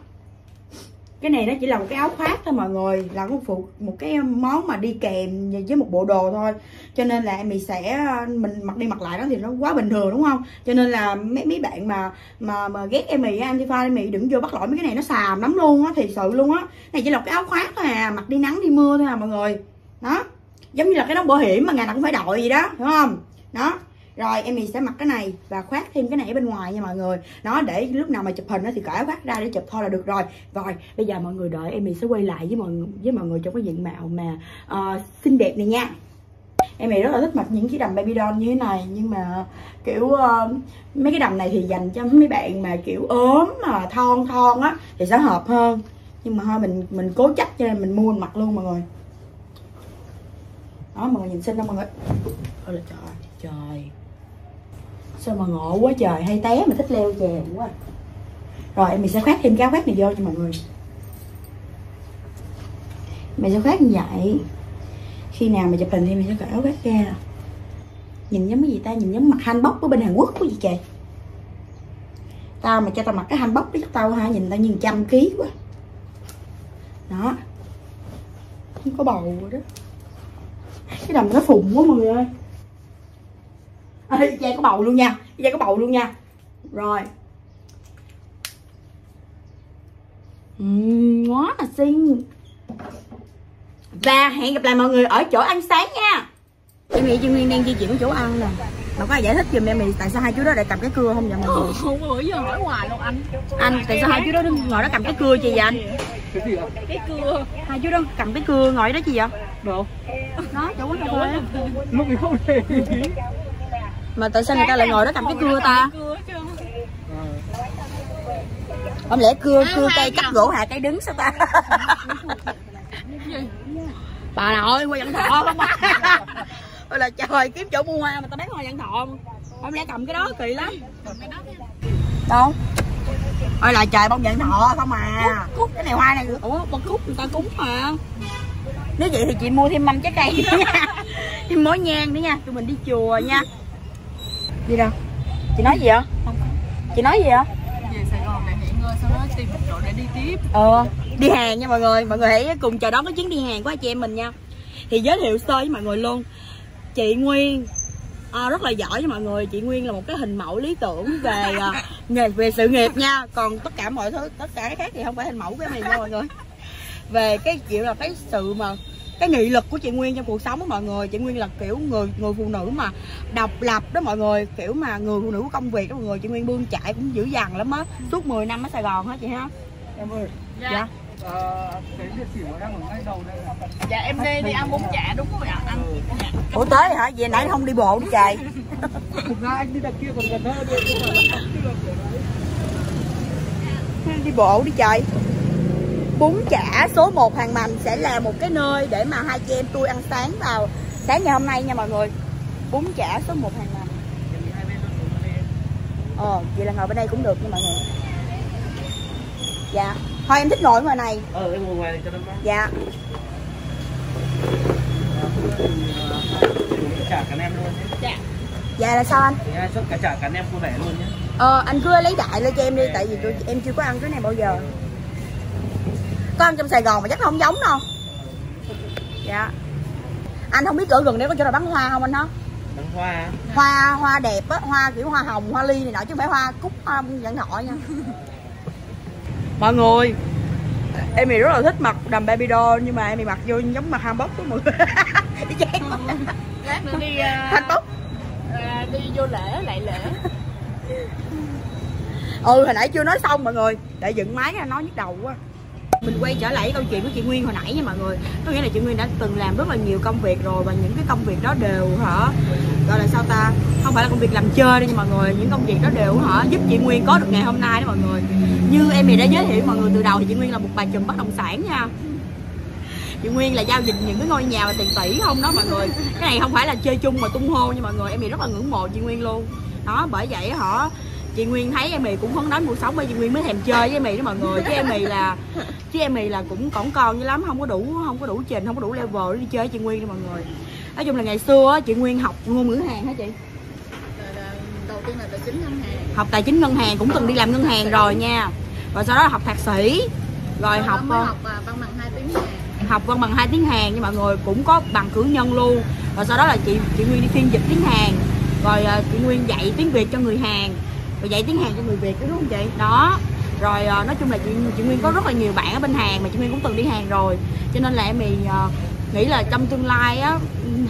cái này nó chỉ là một cái áo khoác thôi mọi người, là một phụ một cái món mà đi kèm với một bộ đồ thôi. Cho nên là mình sẽ, mình mặc đi mặc lại đó thì nó quá bình thường, đúng không? Cho nên là mấy mấy bạn mà mà mà ghét em mì anti em mì đừng vô bắt lỗi mấy cái này, nó xàm lắm luôn á, thì sự luôn á. Này chỉ là một cái áo khoác thôi à mặc đi nắng đi mưa thôi à mọi người. Đó. Giống như là cái nón bảo hiểm mà ngày nào cũng phải đội gì đó đúng không? Đó rồi em mình sẽ mặc cái này và khoác thêm cái này ở bên ngoài nha mọi người. Nó để lúc nào mà chụp hình đó thì cởi khoác ra để chụp thôi là được rồi. Rồi bây giờ mọi người đợi em mình sẽ quay lại với mọi với mọi người trong cái diện mạo mà uh, xinh đẹp này nha. Em mình rất là thích mặc những cái đầm baby doll như thế này nhưng mà kiểu uh, mấy cái đầm này thì dành cho mấy bạn mà kiểu ốm mà thon thon á thì sẽ hợp hơn. Nhưng mà thôi mình mình cố chấp cho nên mình mua mình mặc luôn mọi người. Đó mọi người nhìn xinh không mọi người? Ôi là trời trời sao mà ngộ quá trời hay té mà thích leo chèo quá. Rồi mình sẽ khoác thêm cái áo khoác này vô cho mọi người. Mình sẽ khoác như vậy. Khi nào mà chụp hình thì mình sẽ cởi áo khoác ra. Nhìn giống cái gì ta? Nhìn giống mặt hanbok của bên hàn quốc của gì trời. Tao mà cho tao mặc cái hanbok biết tao ha, nhìn tao nhìn trăm ký quá. Đó. Không có bầu rồi đó. Cái đầm nó phùng quá mọi người ơi da có bầu luôn nha. Da có bầu luôn nha. Rồi. Uhm, quá là xinh. Và hẹn gặp lại mọi người ở chỗ ăn sáng nha. Em nghĩ chị Nguyên đang di chuyển chỗ ăn nè. Mà có ai giải thích giùm em thì tại sao hai chú đó lại cầm cái cưa không vậy mọi người? Không bữa giờ hỏi hoài luôn anh. Anh tại sao hai chú đó ngồi đó cầm cái cưa chi vậy anh? Cái gì ạ cái cưa. Hai chú đó cầm cái cưa ngồi đó chi vậy? Đâu đó chỗ quán cà phê. Lúc mình không ý mà tại sao người ta lại ngồi đó cầm cái cưa ta? Không lẽ cưa cưa cây cắt gỗ hạ cây đứng sao ta? Bà nội hoa văn thọ không à? Ôi là trời kiếm chỗ mua hoa mà tao bán hoa văn thọ không? Lẽ cầm cái đó kỳ lắm. Đâu? Ôi là trời bông văn thọ không à. Cái này hoa này ủa bông cúc người ta cúng mà. Nếu vậy thì chị mua thêm mâm trái cây nha. Thêm mối nhang nữa nha. Tụi mình đi chùa nha đi đâu? Chị nói gì vậy? Chị nói gì vậy? Về Sài Gòn để nghỉ ngơi sau đó tìm một chỗ để đi tiếp. Ờ đi hàng nha mọi người. Mọi người hãy cùng chờ đón cái chuyến đi hàng của chị em mình nha. Thì giới thiệu sơ với mọi người luôn. Chị Nguyên à, rất là giỏi nha mọi người. Chị Nguyên là một cái hình mẫu lý tưởng về à, nghề về sự nghiệp nha. Còn tất cả mọi thứ tất cả cái khác thì không phải hình mẫu của mình nha mọi người. Về cái kiểu là cái sự mà cái nghị lực của chị Nguyên trong cuộc sống của mọi người chị Nguyên là kiểu người người phụ nữ mà độc lập đó mọi người kiểu mà người phụ nữ của công việc đó mọi người chị Nguyên bươn chạy cũng dữ dằn lắm á. Suốt 10 năm ở Sài Gòn hả chị ha? Em ơi, dạ. ờ, cái địa chỉ của em ở ngay đầu đây là dạ em đi đi ăn bún chả đúng không ạ anh dạ. ủa tới hả? Về nãy không đi bộ đi trời. Thực ra anh đi đằng kia còn gần hơn mà đi bộ đi trời bún chả số 1 hàng mành sẽ là một cái nơi để mà hai chị em tôi ăn sáng vào sáng ngày hôm nay nha mọi người. Bún chả số 1 hàng mành ờ vậy là ngồi bên đây cũng được nha mọi người. Dạ. Thôi em thích ngồi ngoài này. Ờ, em ngồi ngoài cho nó mát dạ. Chả cả em luôn nhé. Dạ. Là sao anh? Thì hai suất cả chả cả em vui vẻ luôn nhé. Ờ anh cứ lấy đại lên cho em đi tại vì tôi, em chưa có ăn cái này bao giờ có ăn trong sài gòn mà chắc không giống đâu. Dạ. Anh không biết ở gần đây có chỗ nào bán hoa không anh đó Bắn hoa hoa hoa đẹp á hoa kiểu hoa hồng hoa ly này nọ chứ không phải hoa cúc hoa dẫn thọ nha. Mọi người em thì rất là thích mặc đầm baby doll nhưng mà em thì mặc vô giống mặc hanbok của mọi người. Đi chen lát nữa đi hanbok. uh, đi vô lễ lại lễ. Ừ hồi nãy chưa nói xong mọi người để dựng máy ra nói nhức đầu quá mình quay trở lại câu chuyện của chị Nguyên hồi nãy nha mọi người. Có nghĩa là chị Nguyên đã từng làm rất là nhiều công việc rồi và những cái công việc đó đều hả, gọi là sao ta, không phải là công việc làm chơi đâu nha mọi người. Những công việc đó đều hả giúp chị Nguyên có được ngày hôm nay đó mọi người. Như em thì đã giới thiệu mọi người từ đầu thì chị Nguyên là một bà chùm bất động sản nha. Chị Nguyên là giao dịch những cái ngôi nhà và tiền tỷ không đó mọi người. Cái này không phải là chơi chung mà tung hô nha mọi người. Em thì rất là ngưỡng mộ chị Nguyên luôn. Đó, bởi vậy họ chị Nguyên thấy em mì cũng phấn đấu cuộc sống bởi chị Nguyên mới thèm chơi với mì đó mọi người. Chứ em mì là chứ em mì là cũng còn con với lắm không có đủ không có đủ trình không có đủ level để đi chơi với chị Nguyên đâu mọi người. Nói chung là ngày xưa chị Nguyên học ngôn ngữ Hàn hả chị? Đầu tiên là tài chính ngân hàng. Học tài chính ngân hàng cũng từng đi làm ngân hàng rồi nha. Rồi sau đó học thạc sĩ. Rồi đó học ờ, học à, văn bằng hai tiếng Hàn. học văn bằng hai tiếng Hàn nhưng mọi người. Cũng có bằng cử nhân luôn. Rồi sau đó là chị chị Nguyên đi phiên dịch tiếng Hàn. Rồi à, chị Nguyên dạy tiếng Việt cho người Hàn rồi dạy tiếng Hàn cho người Việt đúng không chị? Đó. Rồi ờ, nói chung là chị chị Nguyên có rất là nhiều bạn ở bên Hàn mà chị Nguyên cũng từng đi Hàn rồi. Cho nên là em thì ờ, nghĩ là trong tương lai á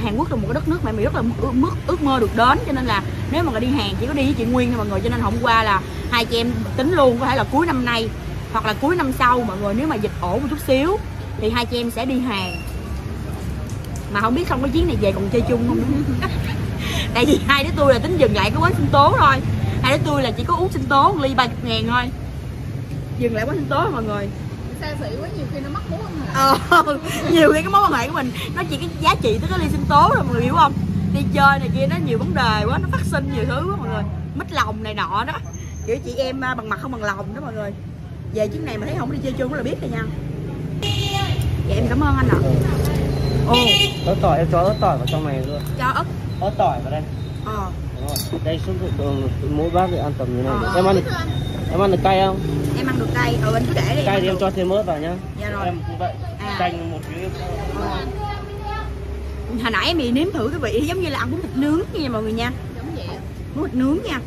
Hàn Quốc là một cái đất nước mà em rất là ước, ước, ước mơ được đến. Cho nên là nếu mà đi Hàn chỉ có đi với chị Nguyên thôi mọi người. Cho nên hôm qua là hai chị em tính luôn có thể là cuối năm nay hoặc là cuối năm sau mọi người nếu mà dịch ổn một chút xíu thì hai chị em sẽ đi Hàn. Mà không biết không có chuyến này về còn chơi chung không? Tại vì hai đứa tôi là tính dừng lại cái quán sinh tố thôi hai đứa tôi là chỉ có uống sinh tố một ly ba ngàn thôi. Dừng lại quán sinh tố mọi người? Xa xỉ quá nhiều khi nó mất mối quan hệ. Ờ, nhiều khi cái mối quan hệ của mình nó chỉ cái giá trị tới cái ly sinh tố rồi mọi người hiểu không? Đi chơi này kia nó nhiều vấn đề quá nó phát sinh nhiều thứ quá mọi người. Mít lòng này nọ đó. Kiểu chị em à, bằng mặt không bằng lòng đó mọi người. Về chuyến này mà thấy không đi chơi chung là biết rồi nha. Dạ em cảm ơn anh ạ ồ Ớt tỏi, em cho ớt tỏi vào trong này luôn. Cho ớt. Ớt tỏi vào đây. Ờ. Đúng rồi. Đây xuống từ, từ mỗi bát thì ăn tầm như này. Ờ. Em ăn được, em ăn được cay không? em ăn được cay. Ờ anh cứ để đi. Cay thì em cho thêm ớt vào nhá. Dạ rồi. Em cũng vậy. À. Chanh một cho Ờ. hồi nãy em bị nếm thử cái vị giống như là ăn bún thịt nướng nha mọi người nha. Giống vậy bún thịt nướng nha.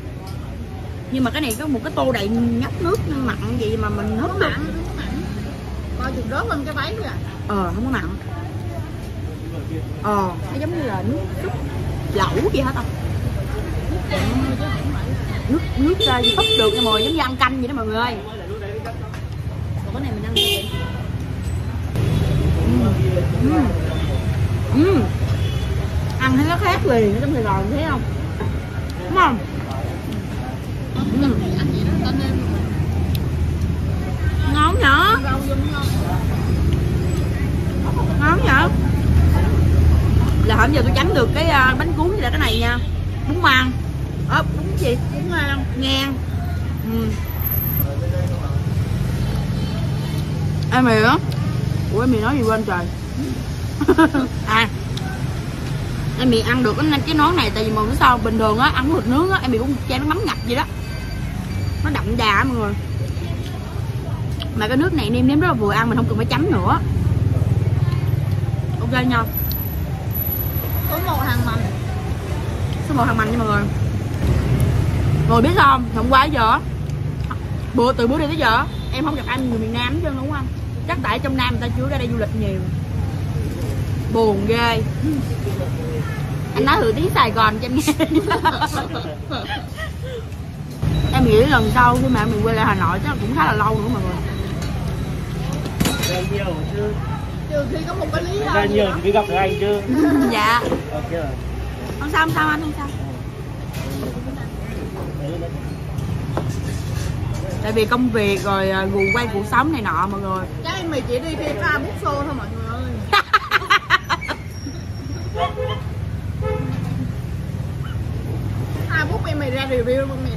Nhưng mà cái này có một cái tô đầy nhóc nước mặn gì mà mình húp được coi chừng rớt lên cái váy à ờ không có mặn ờ nó giống như là nước súp lẩu gì hết ta nước nước ra gì húp được nha mọi người, giống như ăn canh vậy đó mọi người ơi còn cái này mình ăn gì ừ, ừ. Ừ. ăn thấy nó khác liền ở trong Sài Gòn, thấy không đúng không ừ. nhở? ngon nhở ngon nhở giờ tôi chấm được cái à, bánh cuốn như là cái này nha. Bún măng. Đó bún gì? Bún uh, ngang ừ. em mì á? Ủa mì nói gì quên trời? À. Em mì ăn được cái cái nón này tại vì mà biết sao bình thường á ăn thịt nướng á em mì cũng nước mắm ngập gì đó. Nó đậm đà á mọi người. Mà cái nước này nêm nếm rất là vừa ăn mình không cần phải chấm nữa. Ok nha số 1 hàng mành, số 1 hàng mạnh nha mọi người. Rồi biết không? Hôm qua giờ bữa từ bữa đi tới giờ em không gặp anh người miền nam hết trơn đúng không chắc tại trong nam người ta chưa ra đây du lịch nhiều. Buồn ghê. Anh nói thử tiếng sài gòn cho em nghe. Em nghĩ lần sau khi mà mình quay lại hà nội chắc cũng khá là lâu nữa mọi người. Ra nhiều chứ. Trừ khi có một cái lý do Ra gì nhiều thì mới gặp được anh chứ. Dạ. Ok rồi. Không sao không sao anh không sao. Tại vì công việc rồi à, guồng quay cuộc sống này nọ mọi người. Chắc em mày chỉ đi khi ra bút xô thôi mọi người ơi. Hai bút em mày ra review mày ra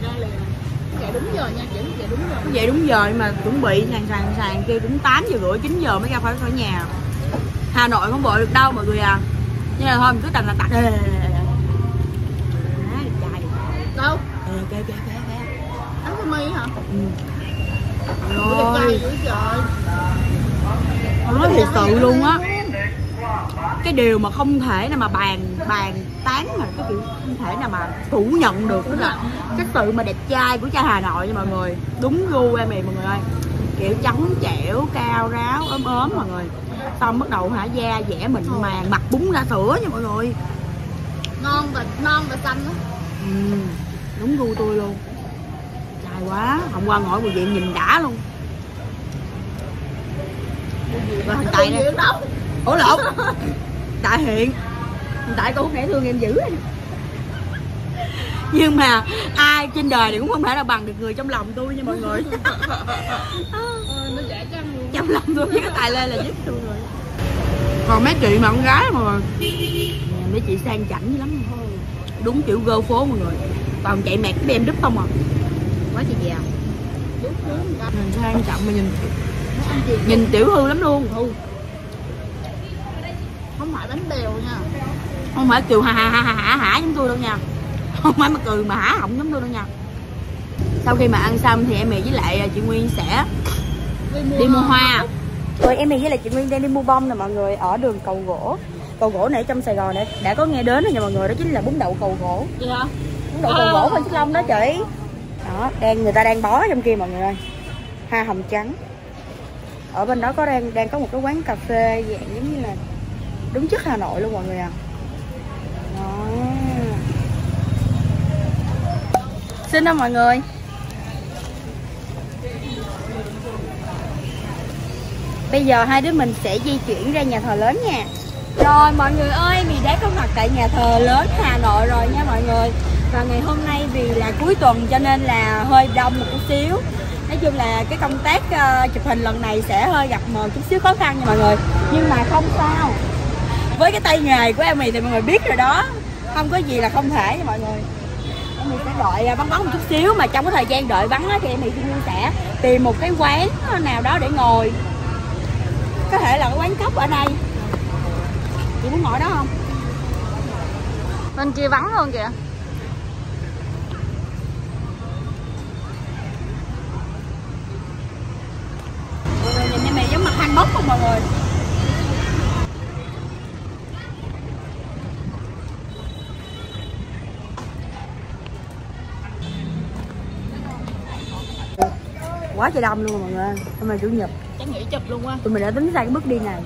liền Chạy đúng giờ nha, chị chạy đúng giờ. Vậy đúng giờ nhưng mà chuẩn bị sàn sàn sàn kia cũng 8 giờ rưỡi 9 giờ mới ra khỏi khỏi nhà. Hà Nội không vội được đâu mọi người à. Nhưng mà thôi mình cứ tầm là tặc trai. Đâu? Ờ, ok ok ok ok của mi hả? ừ. Rồi nói thiệt sự luôn á cái điều mà không thể nào mà bàn bàn tán mà cái kiểu không thể nào mà phủ nhận được tức là cái sự mà đẹp trai của trai Hà Nội nha mọi người. Đúng gu em này mọi người ơi. Kiểu trắng trẻo cao ráo ốm ốm mọi người. Xong bắt đầu hả da dẻ mịn màng mặt bún ra sữa nha mọi người. Non và non và xanh á. Ừ, đúng gu tôi luôn. Trai quá hôm qua ngồi của viện nhìn đã luôn. Hiện tại Tại đây ủa lộn tại hiện tại cô nãy thương em dữ nhưng mà ai trên đời thì cũng không thể nào bằng được người trong lòng tôi nha mọi người. Trong lòng tôi với cái tài lên là giúp tôi rồi. Còn mấy chị mà con gái mà nhà mấy chị sang chảnh dữ lắm. Đúng kiểu gơ phố mọi người. Còn chạy mẹt cái đem đúp không à? Quá chị già nhìn sang trọng mà nhìn nhìn tiểu hư lắm luôn. Hư phải bánh bèo nha. Không phải kiểu hà hà hà hả hả giống tôi đâu nha. Không phải mà cười mà hả họng giống tôi đâu nha. Sau khi mà ăn xong thì em mì với lại chị Nguyên sẽ đi mua hoa. Rồi em mì với lại chị Nguyên đang đi mua bông nè mọi người ở đường cầu gỗ. Cầu gỗ này trong Sài Gòn đã, đã có nghe đến rồi nha mọi người đó chính là bún đậu cầu gỗ. Gì hả? bún đậu cầu gỗ Phan Xích Long đó chị. Đó đang người ta đang bó trong kia mọi người ơi. Hoa hồng trắng. Ở bên đó có đang đang có một cái quán cà phê dạng giống như là đúng chất Hà Nội luôn mọi người à đó. xin chào mọi người. Bây giờ hai đứa mình sẽ di chuyển ra nhà thờ lớn nha. Rồi mọi người ơi mình đã có mặt tại nhà thờ lớn Hà Nội rồi nha mọi người. Và ngày hôm nay vì là cuối tuần cho nên là hơi đông một chút xíu. Nói chung là cái công tác uh, chụp hình lần này sẽ hơi gặp một chút xíu khó khăn nha mọi người. Nhưng mà không sao với cái tay nghề của em thì mọi người biết rồi đó. Không có gì là không thể nha mọi người. Em mình sẽ đợi à, bắn bắn một chút xíu mà trong cái thời gian đợi bắn thì em thì sẽ tìm một cái quán nào đó để ngồi. Có thể là cái quán cốc ở đây. Chị muốn ngồi đó không? Bên kia vắng hơn kìa. Mọi người nhìn em này giống mặt hang bốc không mọi người quá trời đông luôn mọi người. Hôm nay chủ nhật. Chắc nghĩ chụp luôn á. Tụi mình đã tính sai cái bước đi này.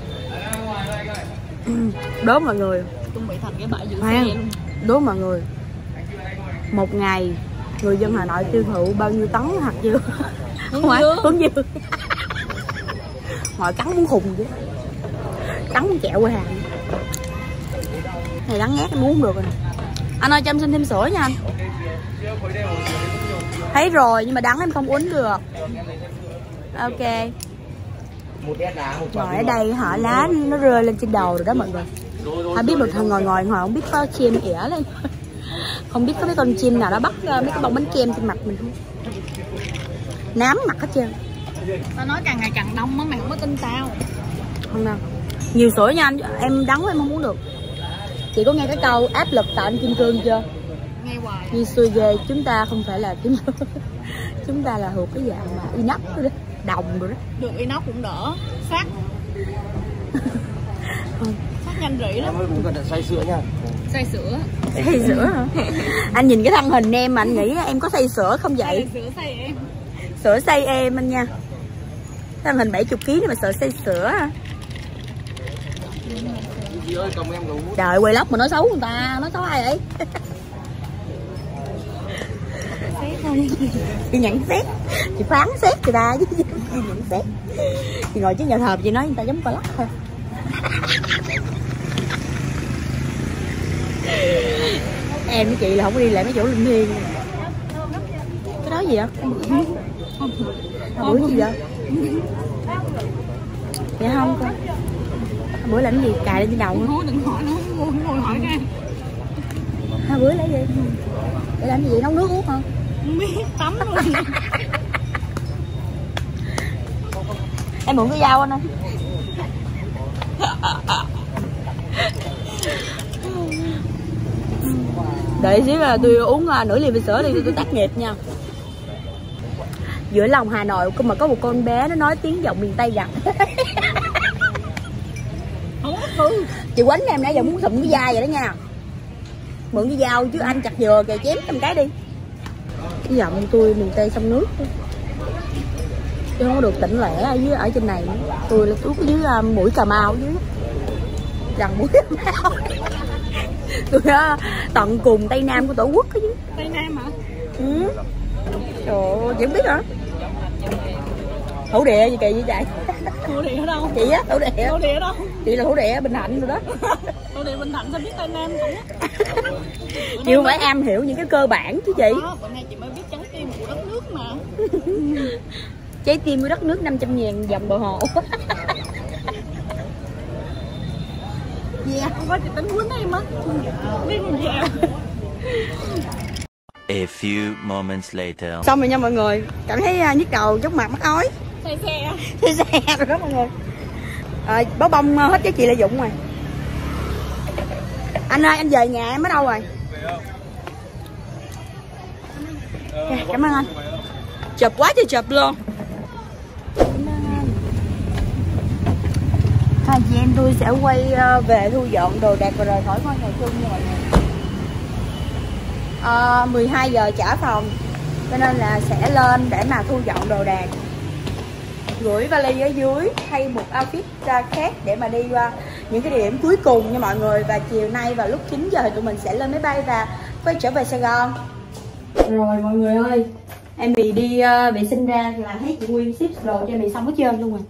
Đố mọi người. Chuẩn bị thành cái bãi giữ xe luôn. Đố mọi người. Một ngày người dân Hà Nội tiêu thụ bao nhiêu tấn hạt dưa Không phải, hướng dương mọi cắn muốn khùng chứ. Cắn muốn chẹo qua hàng này đắng ngát không được rồi. Anh ơi cho em xin thêm sữa nha anh thấy rồi nhưng mà đắng em không uống được. Ok. Rồi ở đây họ lá nó rơi lên trên đầu rồi đó mọi người. Ai biết một thằng ngồi ngồi ngồi không biết có chim ỉa lên. Không biết có mấy con chim nào đó bắt ờ, mấy cái bông bánh kem trên mặt mình không? Nám mặt hết trơn. Tao nói càng ngày càng đông á mày không có tin tao. Không đâu. Nhiều sữa nha anh Em đắng em không uống được. Chị có nghe cái câu áp lực tạo anh kim cương chưa nghe hoài Như xui ghê chúng ta không phải là cương Chúng ta là thuộc cái dạng mà inox rồi đó Đồng rồi đó. Được inox cũng đỡ. Sát sát nhanh rỉ lắm. Em cũng cần say sữa nha. xay sữa. Xay sữa hả? Anh nhìn cái thân hình em mà anh nghĩ em có xay sữa không xay vậy sữa xay em? Sữa xay em anh nha. Thân hình 70kg mà sợ xay sữa hả? Chị ơi cầm em gấu hút. Trời quay lóc mà nói xấu người ta Nói xấu ai vậy Chị nhận xét Chị phán xét người ta chứ Chị nhận xét Chị ngồi trước nhà thờ chị nói người ta giống con lóc thôi Em với chị là không có đi lại mấy chỗ linh thiêng Cái đó gì vậy? Bữa gì vậy? Dạ không con Bữa làm gì? Cài lên trên đầu hả? Hú đừng hỏi nó ngồi ngồi hỏi ra Hai bữa lấy gì? Để làm gì? Nấu nước uống không Em mượn cái dao anh ơi. Đợi xíu là tôi uống uh, nửa ly về sữa đi tôi, tác nghiệp nha. Giữa lòng Hà Nội mà có một con bé nó nói tiếng giọng miền Tây gặp. Chị quánh em nãy giờ muốn thụm cái dao vậy đó nha. Mượn cái dao chứ anh chặt dừa kìa chém trăm cái đi Cái giọng tôi miền Tây sông nước. Chứ không có được tỉnh lẻ ở dưới ở trên này. Tôi là tuốt dưới uh, mũi Cà Mau dưới. Rằng mũi Cà Mau. Tôi uh, tận cùng Tây Nam của Tổ quốc đó chứ tây nam hả? Ừ. Trời ơi, chị không biết hả? Thổ địa gì kỳ vậy chạy thổ địa ở đâu? Chị á, thổ địa. Thổ địa ở đâu? Chị là thổ địa Bình Thạnh rồi đó. Thổ địa bình thạnh sao biết tây nam cũng Chị không phải am hiểu những cái cơ bản chứ chị. Đó bữa nay chị mới biết trái tim của đất nước mà Trái tim của đất nước 500 ngàn dòng bờ hồ. Dạ không có chị tính quýnh em á. Biết sao A few moments later. Xong rồi nha mọi người. Cảm thấy uh, nhức đầu, chóng mặt, mắc ói. Xe xe. Xe xe rồi đó mọi người. À, Báo bông uh, hết cái chị lợi dụng rồi. Anh ơi, anh về nhà em ở đâu rồi? Ok, cảm ơn anh Chụp quá thì chụp luôn. Thời chị em tôi sẽ quay ờ, về thu dọn đồ đạc và rời khỏi ngôi nhà chung nha mọi người. À, 12 giờ trả phòng cho nên là sẽ lên để mà thu dọn đồ đạc. Gửi vali ở dưới thay một outfit ra khác để mà đi qua những cái địa điểm cuối cùng nha mọi người. Và chiều nay vào lúc 9 giờ thì tụi mình sẽ lên máy bay và quay trở về Sài Gòn. Rồi mọi người ơi em bị đi uh, vệ sinh ra là thấy chị Nguyên ship đồ cho em bị xong hết trơn luôn rồi.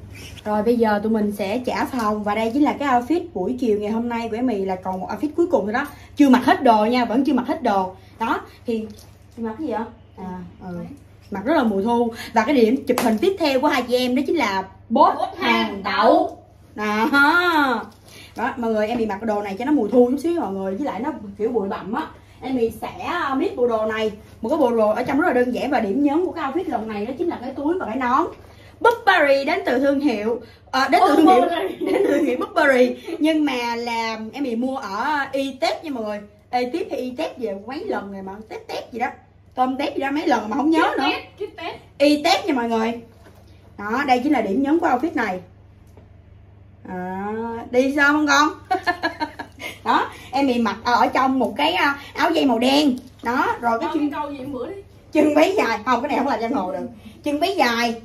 Rồi bây giờ tụi mình sẽ trả phòng và đây chính là cái outfit buổi chiều ngày hôm nay của em mì là còn một outfit cuối cùng thôi đó. Chưa mặc hết đồ nha vẫn chưa mặc hết đồ. Đó thì mặc cái gì vậy à ừ. Mặc rất là mùa thu. Và cái điểm chụp hình tiếp theo của hai chị em đó chính là bốt hàng đậu. đó. Đó mọi người em bị mặc cái đồ này cho nó mùa thu chút xíu mọi người. Với lại nó kiểu bụi bặm á em sẽ biết bộ đồ này. Một cái bộ đồ ở trong rất là đơn giản và điểm nhấn của cái outfit lần này đó chính là cái túi và cái nón. Burberry đến từ thương hiệu à, đến từ thương hiệu đến từ thương hiệu Burberry nhưng mà là em mua ở y tết nha mọi người. Y tiếp hay y tết về mấy lần rồi mà tết tết gì đó. Tôm tết gì đó mấy lần mà không nhớ nữa. y test nha mọi người. Đó đây chính là điểm nhấn của outfit này. À, đi sao không con đó em bị mặc ở trong một cái à, áo dây màu đen. Đó rồi cái chân câu gì bữa đi. Chân váy dài. Không cái này không làm giang hồ được. Chân váy dài.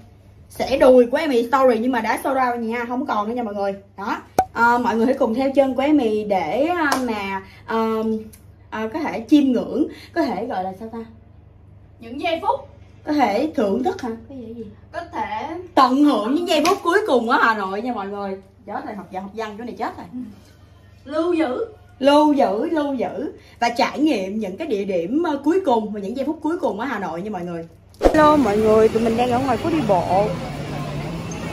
Sẽ đùi của em bị story nhưng mà đã sold out nha không còn nữa nha mọi người. Đó à, mọi người hãy cùng theo chân của em mì để mà um, à, có thể chiêm ngưỡng có thể gọi là sao ta? Những giây phút. Có thể thưởng thức hả? Cái gì gì? Có thể tận hưởng những giây phút cuối cùng ở Hà Nội nha mọi người. Chết rồi học văn học văn chỗ này chết rồi lưu giữ. Lưu giữ lưu giữ. Và trải nghiệm những cái địa điểm ờ, cuối cùng và những giây phút cuối cùng ở Hà Nội nha mọi người. Hello mọi người tụi mình đang ở ngoài phố đi bộ.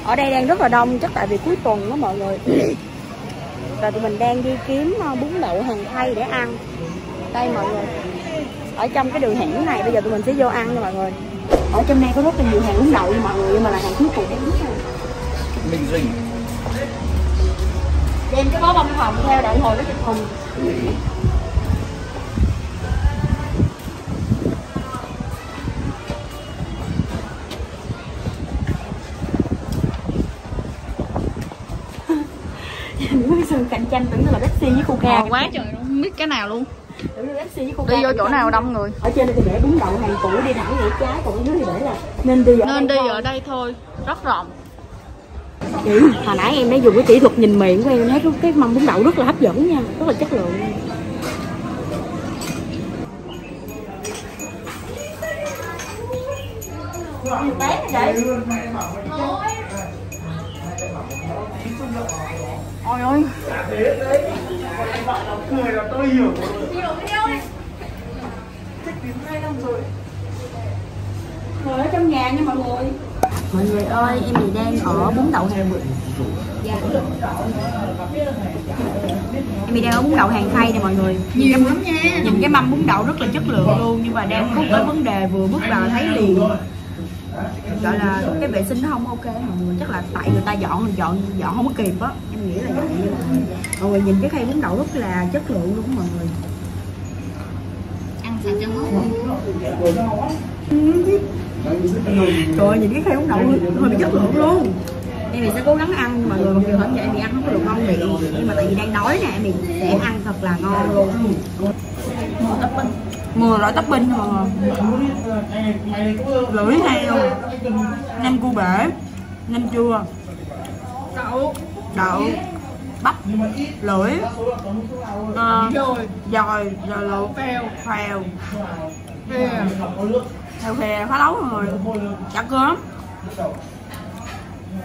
Ở đây đang rất là đông chắc tại vì cuối tuần đó mọi người. Và tụi mình đang đi kiếm ờ, bún đậu hàng khay để ăn. Đây mọi người. Ở trong cái đường hẻm này bây giờ tụi mình sẽ vô ăn nha mọi người. Ở trong này có rất là nhiều hàng bún đậu nha mọi người nhưng mà là hàng cuối cùng. Minh Dinh đem cái bó bông hồng theo đợi hồi nó những cái sự cạnh tranh tưởng là Pepsi với Coca. Ngon quá trời luôn, không biết cái nào luôn. Tưởng là Pepsi với Coca Đi vô chỗ nào đông người? Ở trên đây thì để bún đậu hàng cũ đi thẳng rẽ trái còn dưới thì để là nên đi ở Nên đi đây ở đây thôi, rất rộng chị hồi nãy em đã dùng cái kỹ thuật nhìn miệng của em thấy cái, mâm bún đậu rất là hấp dẫn nha rất là chất lượng. Ôi ôi ngồi ở trong nhà nha mọi người mọi người ơi em thì đang ở bún đậu hàng. Dạ. em thì đang ở bún đậu hàng khay nè mọi người. Nhiều lắm nha. nhìn cái mâm bún đậu rất là chất lượng luôn nhưng mà đang có cái vấn đề vừa bước vào thấy liền. Gọi là cái vệ sinh nó không ok mọi người chắc là tại người ta dọn thì dọn dọn không có kịp á. Em nghĩ là vậy. Mọi người nhìn cái khay bún đậu rất là chất lượng luôn mọi người. Ăn sao cho hết Trời nhìn cái khay bún đậu hơi, bị chất lượng luôn. Em thì sẽ cố gắng ăn mọi người mặc dù hôm giờ em ăn không có được ngon miệng. Nhưng mà tại vì đang đói nè em thì sẽ ăn thật là ngon luôn. Mua topping Mua loại topping nha mọi người Lưỡi heo Nem cua bể Nem chua Đậu Đậu Bắp Lưỡi uh, Dồi Dồi luộc Phèo. Phèo theo khe phá lấu rồi chặt cơm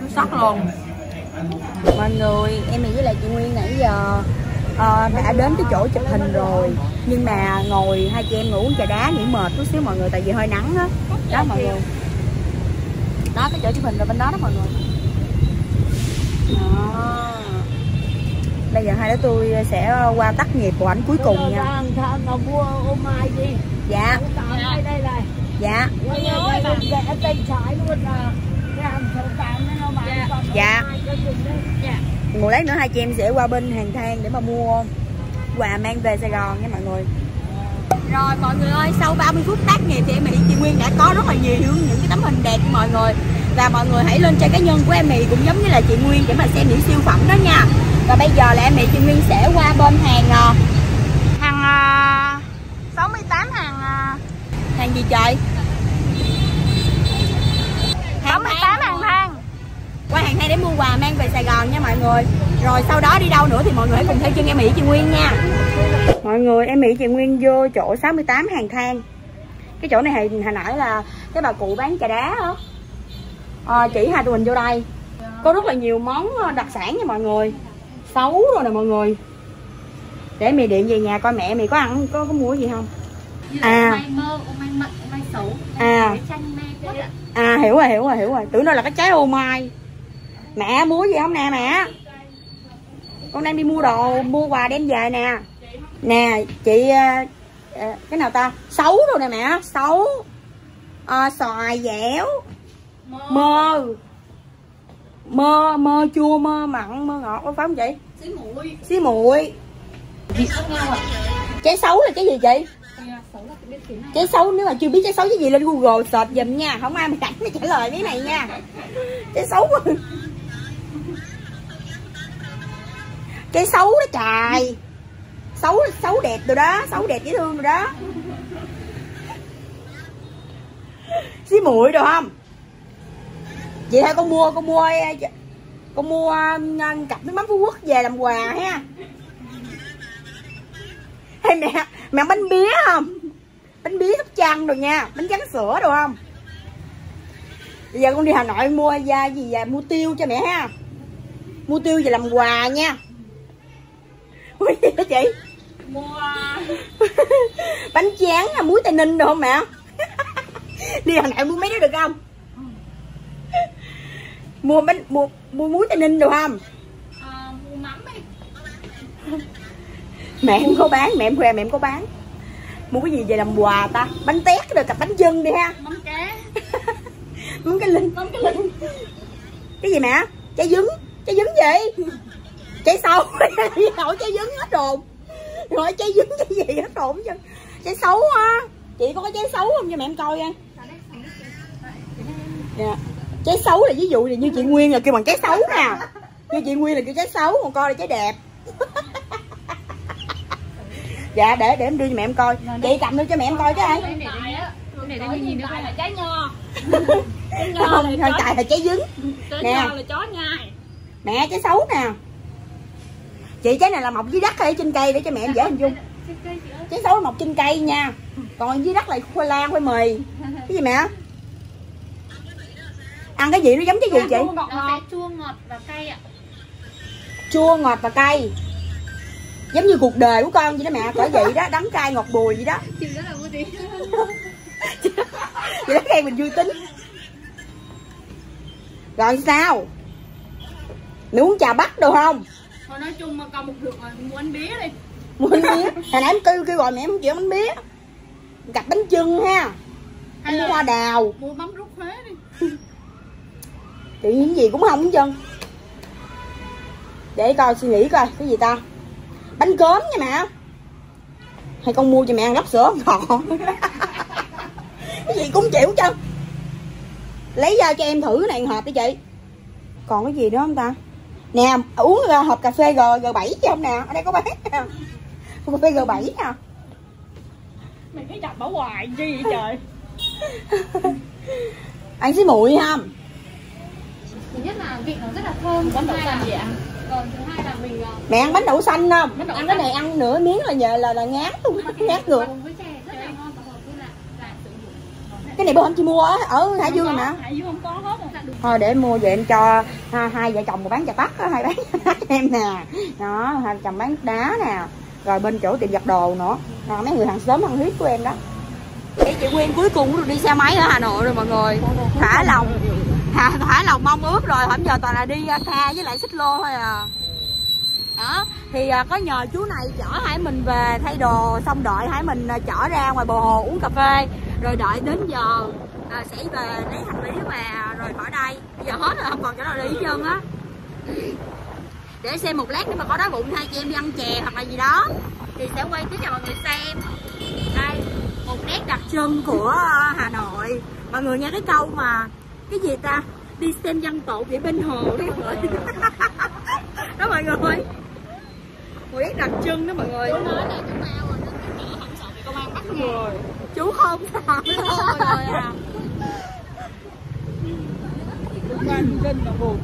nó sắc luôn mọi người em với lại chị Nguyên nãy giờ ờ, đã đến cái chỗ chụp hình rồi nhưng mà ngồi hai chị em ngủ uống trà đá nghỉ mệt chút xíu mọi người tại vì hơi nắng á đó. mọi người đó cái chỗ chụp hình là bên đó đó mọi người đó. bây giờ hai đứa tôi sẽ qua tắt nghiệp của ảnh cuối cùng nha Thằng thằng nó mua ô mai đi dạ Dạ. Bây giờ đây là rẽ tay trái luôn là Cái hàng số 8 đấy nó bán còn Dạ. dùng đấy. Một lát nữa hai chị em sẽ qua bên hàng than để mà mua quà mang về Sài Gòn nha mọi người. Rồi mọi người ơi sau 30 phút tác nghiệp thì em Mỹ chị Nguyên đã có rất là nhiều những cái tấm hình đẹp mọi người. Và mọi người hãy lên trang cá nhân của em Mỹ cũng giống như là chị Nguyên để mà xem những siêu phẩm đó nha. Và bây giờ là em Mỹ chị Nguyên sẽ qua bên hàng ờ, Hàng à, 68 hàng à, hàng gì trời? 68 hàng than qua hàng than để mua quà mang về Sài Gòn nha mọi người. Rồi sau đó đi đâu nữa thì mọi người hãy cùng theo chân em Mỹ chị Nguyên nha. Mọi người em Mỹ chị Nguyên vô chỗ 68 hàng than cái chỗ này hồi, hồi nãy là cái bà cụ bán trà đá á. À, chỉ hai tụi mình vô đây. Có rất là nhiều món đặc sản nha mọi người. Xấu rồi nè mọi người. Để mì điện về nhà coi mẹ mì có ăn có có mua gì không à. à. À hiểu rồi hiểu rồi hiểu rồi. Tưởng đâu là cái trái ô mai. Mẹ mua gì không nè mẹ con đang đi mua đồ mua quà đem về nè. Nè chị ờ, ờ, cái nào ta? Xấu rồi nè mẹ. Xấu. À, xoài dẻo. Mơ. Mơ. Mơ chua mơ mặn mơ ngọt có phải không chị? Xí muội xí muội trái xấu là cái gì chị Xấu là cái biết tiếng này trái xấu nếu mà chưa biết trái xấu cái gì lên google search giùm nha. Không ai mà rảnh để trả lời cái này nha. Trái xấu. Trái xấu đó trời. Xấu xấu đẹp rồi đó. Xấu đẹp dễ thương rồi đó. Xí muội được không? Vậy thôi con mua con mua con mua um, cặp nước mắm phú quốc về làm quà ha. Hay mẹ mẹ bánh bía không? Bánh bía sóc trăng rồi nha bánh trắng sữa được không? Bây giờ con đi hà nội mua da gì vậy? Mua tiêu cho mẹ ha. Mua tiêu về làm quà nha. Ui, gì đó chị. Mua bánh tráng à, muối tây ninh được không mẹ? Đi hà nội mua mấy đó được không? Mua bánh mua mua muối tây ninh được không? À, mua mắm đi. Mẹ em có bán mẹ em khoe mẹ em có bán mua cái gì về làm quà ta? Bánh tét rồi cặp bánh chưng đi ha. Mắm cá muốn cái linh mắm cái linh cái gì mẹ trái dứng. Trái dứng gì? Trái sấu hỏi trái dứng hết rồi hỏi trái dứng cái gì hết rồi chứ. Trái xấu ha chị có cái trái xấu không cho mẹ em coi coi dạ. Trái xấu là ví dụ như chị nguyên là kêu bằng trái xấu nè. Như chị nguyên là kêu trái xấu còn coi là trái đẹp dạ để để em đưa cho mẹ em coi. Chị cầm đưa cho mẹ em coi cái Cái này á cái này đang nhìn được là trái nho. Trái nho không chó. tại là trái dứng. Trái nè. nho là chó nhai. Mẹ trái xấu nè. Chị trái này là mọc dưới đất hay trên cây để cho mẹ em dễ hình dung. Trái xấu là mọc trên cây nha. Còn dưới đất là khoai lang khoai mì. Cái gì mẹ? Ăn cái gì nó giống cái gì chị? sẽ chua ngọt và cay ạ. Chua ngọt và cay giống như cuộc đời của con vậy đó mẹ cỡ vậy đó đắng cay ngọt bùi vậy đó. Chị là vui vậy đó khen mình vui tính. Rồi sao? Mẹ uống trà bắt được không? Thôi nói chung mà còn một được rồi mua bánh bía đi. Mua bánh bía. Hồi nãy em kêu kêu gọi mẹ em chịu bánh bía. Cặp bánh chưng ha. Hay mua hoa đào. mua mắm rút Huế đi. Tự nhiên gì cũng không hết trơn. Để coi suy nghĩ coi cái gì ta bánh cốm nha mẹ. Hay con mua cho mẹ ăn lắp sữa không còn cái gì cũng chịu chân lấy ra cho em thử cái này hộp đi chị. Còn cái gì nữa không ta? Nè uống ra hộp cà phê g g 7 chứ không nè. Ở đây có bán nè cà phê g 7 nè. Mày thấy chặt bảo hoài chi vậy trời? Ăn xí muội không thứ nhất là vị nó rất là thơm thứ hai là gì ạ còn thứ hai là mình ờ, mẹ ăn bánh đậu xanh không? Bánh đậu ăn cái này ăn nửa miếng là nhờ là là ngán luôn ngán ngược. là là là cái này bữa hôm chị mua á ở hải dương mà thôi để mua về em cho ha, hai vợ chồng một bán trà tắc á, hai bán trà em nè. Đó hai chồng bán đá nè. Rồi bên chỗ tiệm giặt đồ nữa. Đó, mấy người hàng xóm ăn huyết của em đó. Cái chị Nguyên cuối cùng cũng được đi xe máy ở Hà Nội rồi mọi người? Thả lòng thả, thả lòng mong ước rồi hôm giờ toàn là đi à, uh, xa với lại xích lô thôi à. Đó thì à, có nhờ chú này chở hải mình về thay đồ xong đợi hải mình à, chở ra ngoài bờ hồ uống cà phê rồi đợi đến giờ à, sẽ về lấy hành lý và rồi khỏi đây. Giờ hết rồi không còn chỗ nào đi hết trơn á. Để xem một lát nếu mà có đói bụng hai chị em đi ăn chè hoặc là gì đó thì sẽ quay tiếp cho mọi người xem. Đây một nét đặc trưng của Hà Nội. Mọi người nghe cái câu mà cái gì ta? Đi xem văn tột vậy bên hồ đó mọi người. Đó mọi người. Một nét đặc trưng đó mọi người. Chú không sao. Rồi à công an dân là một.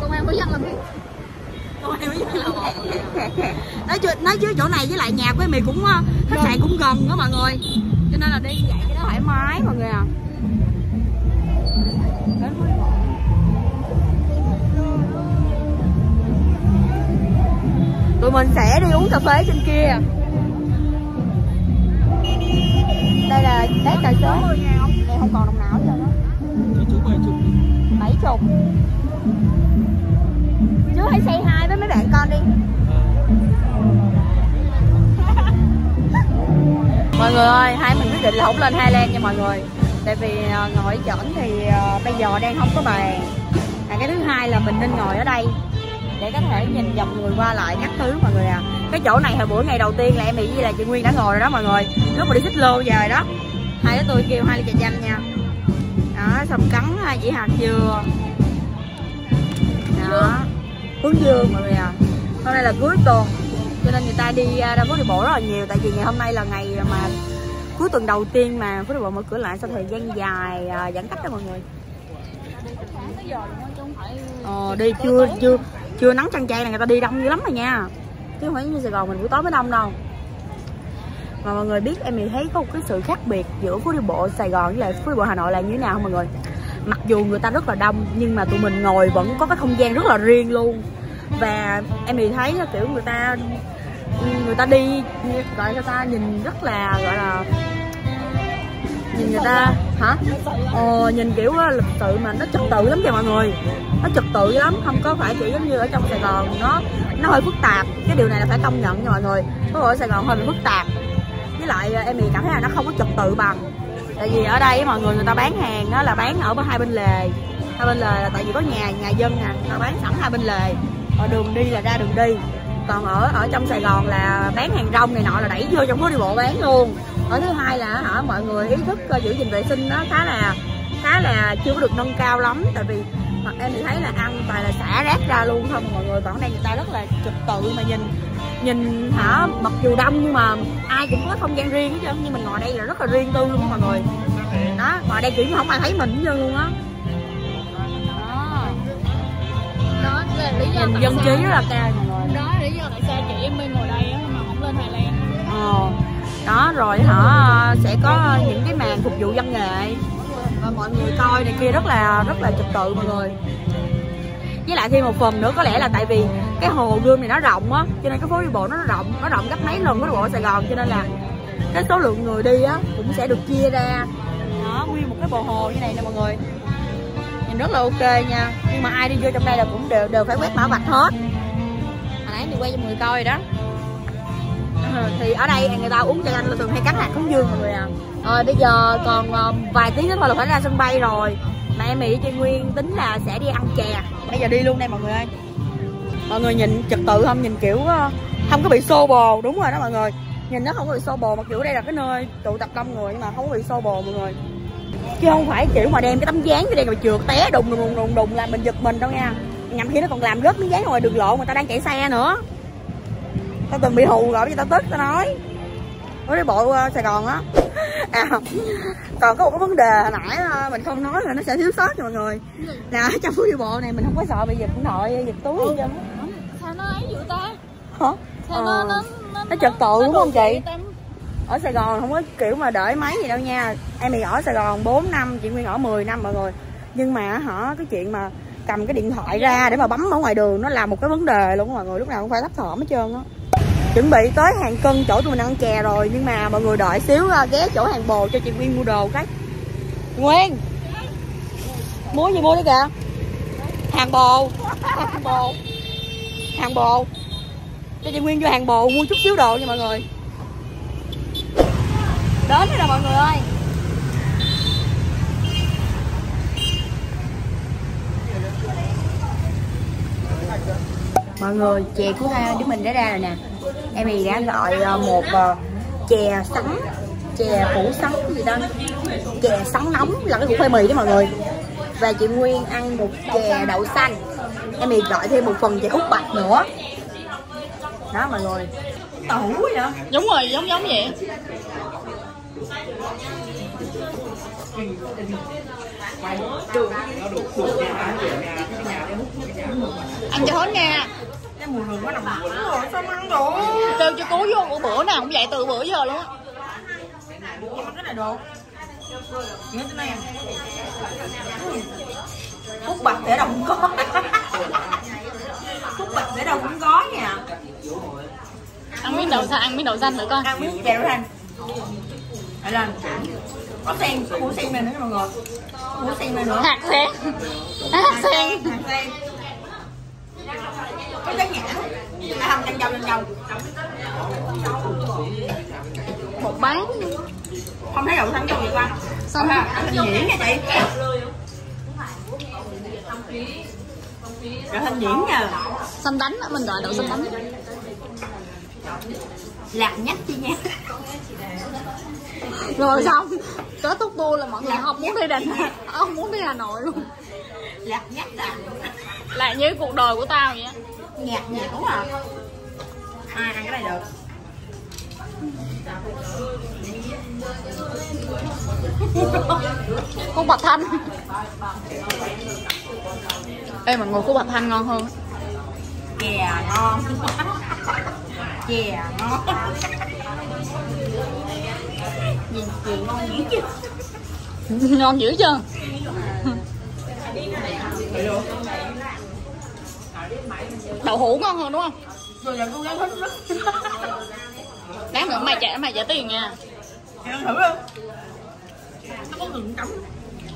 Công an có dân làm một. nói chứ nói chứ chỗ này với lại nhà của mì cũng ờ, khách sạn cũng gần đó mọi người. Cho nên là đi vậy cho nó thoải mái mọi người à tụi mình sẽ đi uống cà phê trên kia. Đây là tết tài xế em không còn đồng nào hết rồi đó bảy chục. Chú hãy say hai với mấy bạn con đi. Mọi người ơi hai mình quyết định là không lên Highland nha mọi người. Tại vì ờ, ngồi chẩn thì ờ, bây giờ đang không có bàn. À, cái thứ hai là mình nên ngồi ở đây để có thể nhìn dòng người qua lại các thứ mọi người à. Cái chỗ này hồi bữa ngày đầu tiên là em nghĩ là chị Nguyên đã ngồi rồi đó mọi người. Lúc mà đi xích lô về đó hai đứa tôi kêu hai ly trà chanh nha. Đó xong cắn dĩa hạt dừa. Đó. Hướng dương mọi người à. Hôm nay là cuối tuần cho nên người ta đi à, ra phố đi bộ rất là nhiều. Tại vì ngày hôm nay là ngày mà cuối tuần đầu tiên mà phố đi bộ mở cửa lại sau thời gian dài à, giãn cách đó mọi người. Ờ đi chưa chưa trưa nắng trăng chay là người ta đi đông dữ lắm rồi nha. Chứ không phải như sài gòn mình buổi tối mới đông đâu. Mà mọi người biết em thì thấy có một cái sự khác biệt giữa phố đi bộ sài gòn với lại phố đi bộ hà nội là như thế nào không mọi người? Mặc dù người ta rất là đông, nhưng mà tụi mình ngồi vẫn có cái không gian rất là riêng luôn. Và em thì thấy là kiểu người ta người ta đi, gọi người ta, nhìn rất là, gọi là nhìn người ta hả? Ờ, nhìn kiểu ờ, lịch sự mà nó trật tự lắm kìa mọi người. Nó trật tự lắm không có phải chỉ giống như ở trong sài gòn nó nó hơi phức tạp. Cái điều này là phải công nhận nha mọi người. Có ở sài gòn hơi bị phức tạp. Với lại ờ, em thì cảm thấy là nó không có trật tự bằng. Tại vì ở đây mọi người người ta bán hàng đó là bán ở hai bên lề. Hai bên lề là tại vì có nhà nhà dân nè người ta bán sẵn hai bên lề. Ở đường đi là ra đường đi. Còn ở ở trong Sài Gòn là bán hàng rong này nọ là đẩy vô trong phố đi bộ bán luôn ở thứ hai là hả mọi người ý thức ờ, giữ gìn vệ sinh nó khá là khá là chưa có được nâng cao lắm. Tại vì mà em thì thấy là ăn toàn là xả rác ra luôn không. Mọi người còn ở đây người ta rất là trật tự mà nhìn nhìn hả mặc dù đông nhưng mà ai cũng có không gian riêng hết trơn. Nhưng mình ngồi đây là rất là riêng tư luôn mọi người. Đó ngồi đây kiểu không ai thấy mình trơn luôn á. Đó đó nhìn dân trí rất là cao. Mọi người đó là lý do tại sao chị em mới ngồi đây mà không lên Hà Lan. Ờ, đó, rồi họ sẽ có những cái màn phục vụ văn nghệ. Và mọi người coi này kia rất là rất là trật tự mọi người. Với lại thêm một phần nữa, có lẽ là tại vì cái hồ gươm này nó rộng á, cho nên cái phố đi bộ nó rộng nó rộng gấp mấy lần phố đi bộ ở sài gòn, cho nên là cái số lượng người đi á cũng sẽ được chia ra. Đó, nguyên một cái bờ hồ như này nè mọi người. Nhìn rất là ok nha. Nhưng mà ai đi vô trong đây là cũng đều đều phải quét mã vạch hết. Hồi nãy mình quay cho mọi người coi rồi đó. Ừ, thì ở đây người ta uống chai anh là thường hay cắn hạt hướng dương mọi người à. Rồi bây giờ còn ờ, vài tiếng nữa thôi là phải ra sân bay rồi. Mà em nghĩ chị Nguyên tính là sẽ đi ăn chè. Bây giờ đi luôn đây mọi người ơi. Mọi người nhìn trật tự không? Nhìn kiểu ờ, không có bị xô bồ. Đúng rồi đó mọi người. Nhìn nó không có bị xô bồ mà kiểu đây là cái nơi tụ tập đông người nhưng mà không có bị xô bồ mọi người. Chứ không phải kiểu mà đem cái tấm dáng cái đây mà trượt té đùng đùng đùng đùng, đùng làm mình giật mình đâu nha. Nhầm khi nó còn làm rớt miếng dán ngoài đường lộ mà ta đang chạy xe nữa tao từng bị hù rồi bây giờ tao tức tao nói. Ở đi bộ ờ, sài gòn á. À còn có một cái vấn đề hồi nãy ờ, mình không nói là nó sẽ thiếu sót cho mọi người. Ở trong phố đi bộ này mình không có sợ bị giật thoại giật túi gì hết sao nó ấy dữ ta? Hả? Sao Ờ. nó nó nó Nó trật tự đúng không chị? Ở Sài Gòn không có kiểu mà đợi máy gì đâu nha. Em thì ở Sài Gòn 4 năm chị Nguyên ở 10 năm mọi người nhưng mà hả cái chuyện mà cầm cái điện thoại ra để mà bấm ở ngoài đường nó là một cái vấn đề luôn mọi người. Lúc nào cũng phải thấp thỏm hết trơn á chuẩn bị tới hàng cân chỗ tụi mình ăn chè rồi, nhưng mà mọi người đợi xíu à, ghé chỗ hàng bồ cho chị Nguyên mua đồ cái. Nguyên, mua gì mua đấy kìa? Hàng bồ hàng bồ hàng bồ. Cho chị Nguyên vô hàng bồ mua chút xíu đồ nha mọi người. Đến rồi nè mọi người ơi. Mọi người, chè của hai đứa mình đã ra rồi nè em thì đã gọi ờ, một ờ, chè sắn, chè phủ sắn gì đó. Chè sắn nóng là cái củ khoai mì đó mọi người. Và chị Nguyên ăn một chè đậu xanh. Em thì gọi thêm một phần chè út bạch nữa. Đó mọi người. Tủ vậy? Đúng rồi, giống giống vậy. Ăn cho hết nha cái mùi hương nó nồng rồi sao ăn được kêu cho cố vô bữa nào cũng vậy từ bữa giờ luôn á. Em ăn cái này được nhớ cái này Phúc bạch để đâu cũng có Phúc bạch để đâu cũng có nha ăn miếng đậu xanh ăn miếng đậu xanh thử coi. Ăn miếng đậu xanh. Lại lên có sen củ sen này nữa mọi người. Củ sen này nữa. Hạt sen. Hạt sen. Hạt sen trắng nhãn à không trăng dầu dầu một bán. Không thấy đậu xanh vậy con xanh à, ăn hình nhuyễn nha chị. Đậu xanh nhuyễn nha. Xanh đánh á, mình gọi đậu xanh đánh. Lạc nhách chị nha. Rồi xong. Kết thúc tour là mọi người không muốn đi đà nẵng. Không muốn đi hà nội luôn. Lạc nhách à là như cuộc đời của tao vậy á. Nhạt đúng à ai ăn cái này được? Khúc Bạch Thanh. Ê mọi người khúc Bạch Thanh ngon hơn. Chè ngon. Chè ngon. Nhìn chè ngon dữ chứ Ngon dữ chưa Đậu hũ ngon hơn đúng không? Rồi là gái thích lắm. Lát nữa mày trả mày trả tiền nha. Ăn thử không?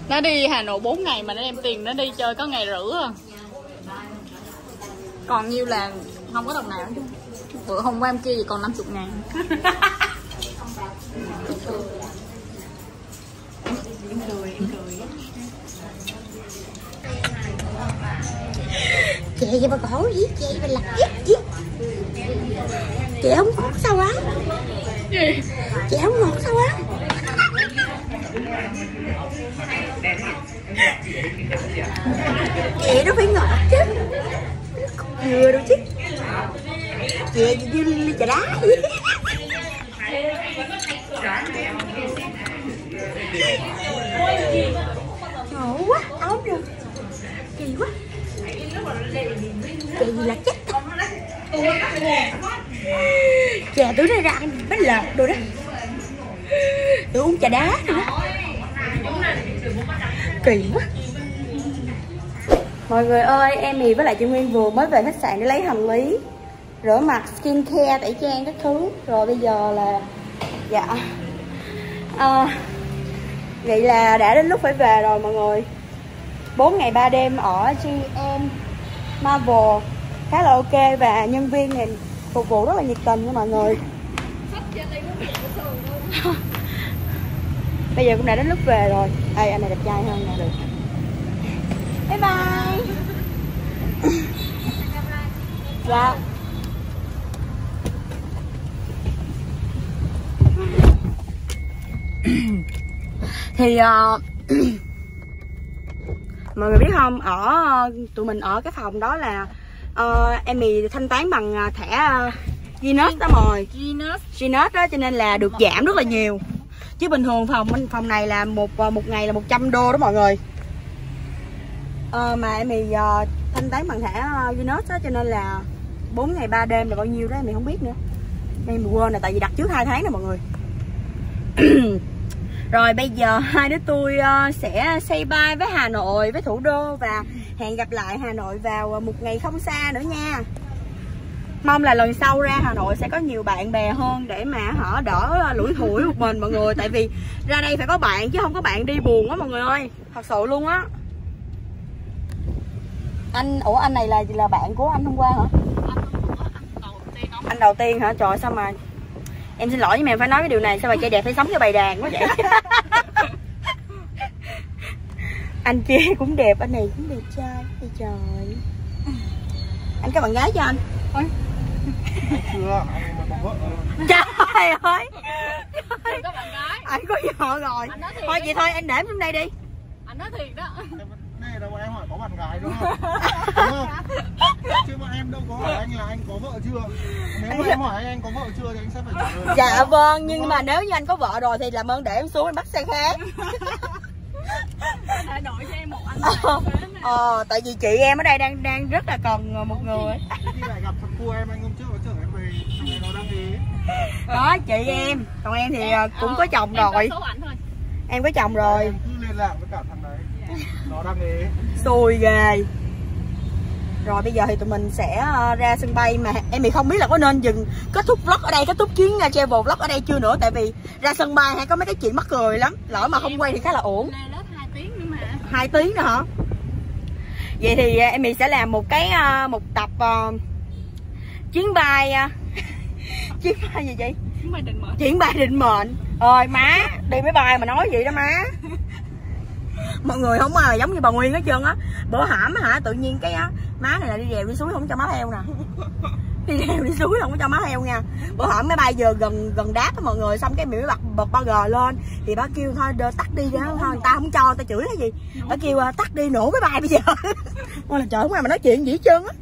Nó đi Hà Nội 4 ngày mà nó đem tiền nó đi chơi có ngày rưỡi à. Còn nhiêu là không có đồng nào chứ. Bữa hôm qua em kia thì còn 50 ngàn chị vậy mà cổ gì chị mà lặt giết chứ. Chị không ngọt sao á chị không ngọt sao á chị nó phải ngọt chứ. Vừa đâu chứ. Chị như ly trà đá ngộ quá áo được kỳ quá. Chị là chết chè tối này ra ăn bánh lợt đồ đó. Tôi uống trà đá nữa. Kỳ quá. Mọi người ơi, em Mì với lại chị Nguyên vừa mới về khách sạn để lấy hành lý Rửa mặt, skin care, tẩy trang các thứ. Rồi bây giờ là Dạ. À, Vậy là đã đến lúc phải về rồi mọi người. 4 ngày 3 đêm ở GM Marvel khá là ok và nhân viên này phục vụ rất là nhiệt tình nha mọi người. Bây giờ cũng đã đến lúc về rồi. Ê, anh này đẹp trai hơn nè được. Bye bye. Dạ. Thì uh, mọi người biết không? Ở tụi mình ở cái phòng đó là uh, em mì thanh toán bằng uh, thẻ uh, Guinness đó rồi Guinness. Guinness đó cho nên là được giảm rất là nhiều. Chứ bình thường phòng phòng này là một một ngày là 100 đô đó mọi người. Uh, mà em mì uh, thanh toán bằng thẻ uh, Guinness đó cho nên là 4 ngày 3 đêm là bao nhiêu đó em mì không biết nữa. Em mì quên là tại vì đặt trước hai tháng nè mọi người rồi bây giờ hai đứa tôi uh, sẽ say bye với Hà Nội với thủ đô và hẹn gặp lại Hà Nội vào một ngày không xa nữa nha. Mong là lần sau ra Hà Nội sẽ có nhiều bạn bè hơn để mà họ đỡ lủi thủi một mình mọi người. Tại vì ra đây phải có bạn chứ không có bạn đi buồn quá mọi người ơi. Thật sự luôn á. Anh ủa anh này là là bạn của anh hôm qua hả? Anh đầu tiên hả? Trời sao mà em xin lỗi nhưng mà em phải nói cái điều này sao mà trai đẹp phải sống theo bài đàn quá vậy? Anh kia cũng đẹp anh này cũng đẹp trai. Ôi trời. Anh có bạn gái cho anh? Chưa có vợ trời ơi. Đừng có bạn gái. Anh có vợ rồi. Thôi vậy thôi anh để em xuống đây đi. Anh nói thiệt đó này đâu em hỏi có bạn gái đúng không đúng không? Chứ mà em đâu có hỏi anh là anh có vợ chưa? Nếu mà em hỏi anh anh có vợ chưa thì anh sẽ phải trả lời dạ vâng nhưng mà nếu như anh có vợ rồi thì làm ơn để em xuống em bắt xe khác. Hà Nội cho em một anh ờ, ờ tại vì chị em ở đây đang đang rất là cần một người. khi lại gặp thằng cua em anh hôm trước nó chở em về thằng này nó đang ý đó chị em. Còn em thì ờ, cũng có chồng Em rồi. có số ảnh thôi. Em có chồng rồi. Em cứ liên lạc với cả thằng đấy nó đang ý xui ghê. Rồi bây giờ thì tụi mình sẽ ờ, ra sân bay mà em thì không biết là có nên dừng kết thúc vlog ở đây kết thúc chuyến uh, travel vlog ở đây chưa nữa tại vì ra sân bay hay có mấy cái chuyện mắc cười lắm. Lỡ mà không quay thì khá là ổn Lê lớp 2 tiếng nữa mà. Hai tiếng nữa hả? Vậy thì uh, em sẽ làm một cái một tập uh, chuyến bay uh, chuyến bay gì chị Chúng mày định mở chuyển bài định mệnh. Ơi má đi máy bay mà nói vậy đó má mọi người không mà giống như bà nguyên hết trơn á. Bữa hảm á hả tự nhiên cái á má này là đi đèo đi suối không cho má theo nè. Đi đèo đi suối không có cho má theo nha. Bữa hổm máy bay giờ gần gần đáp á mọi người xong cái mới bật bật ba g lên. Thì bác kêu thôi đơ, tắt đi đó thôi người ta không cho ta chửi cái gì. Bác kêu à, tắt đi nổ cái bài bây giờ. Ôi là trời không ai mà nói chuyện gì hết trơn á.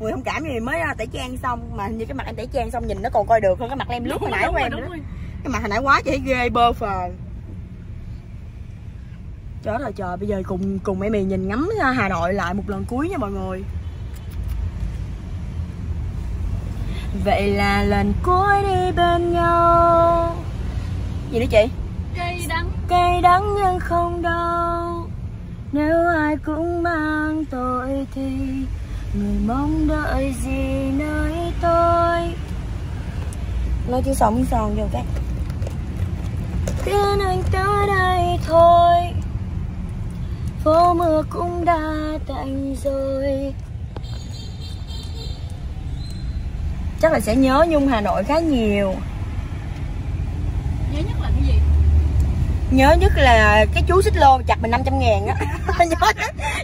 Người thông cảm gì mới à, tẩy trang xong. Mà hình như cái mặt em tẩy trang xong nhìn nó còn coi được hơn cái mặt em lúc hồi nãy của em nữa. cái mặt hồi nãy quá thấy ghê bơ phờ chết rồi trời. Bây giờ cùng cùng em mì nhìn ngắm Hà Nội lại một lần cuối nha mọi người. Vậy là lần cuối đi bên nhau. Gì nữa chị? Cây đắng. Cây đắng nhưng không đau. Nếu ai cũng mang tội thì người mong đợi gì nơi tôi? Nói chứ xong xong vô cái. Khiến anh tới đây phố mưa cũng đã tạnh rồi. Chắc là sẽ nhớ nhung hà nội khá nhiều. Nhớ nhất là cái gì? Nhớ nhất là cái chú xích lô chặt mình 500 ngàn á.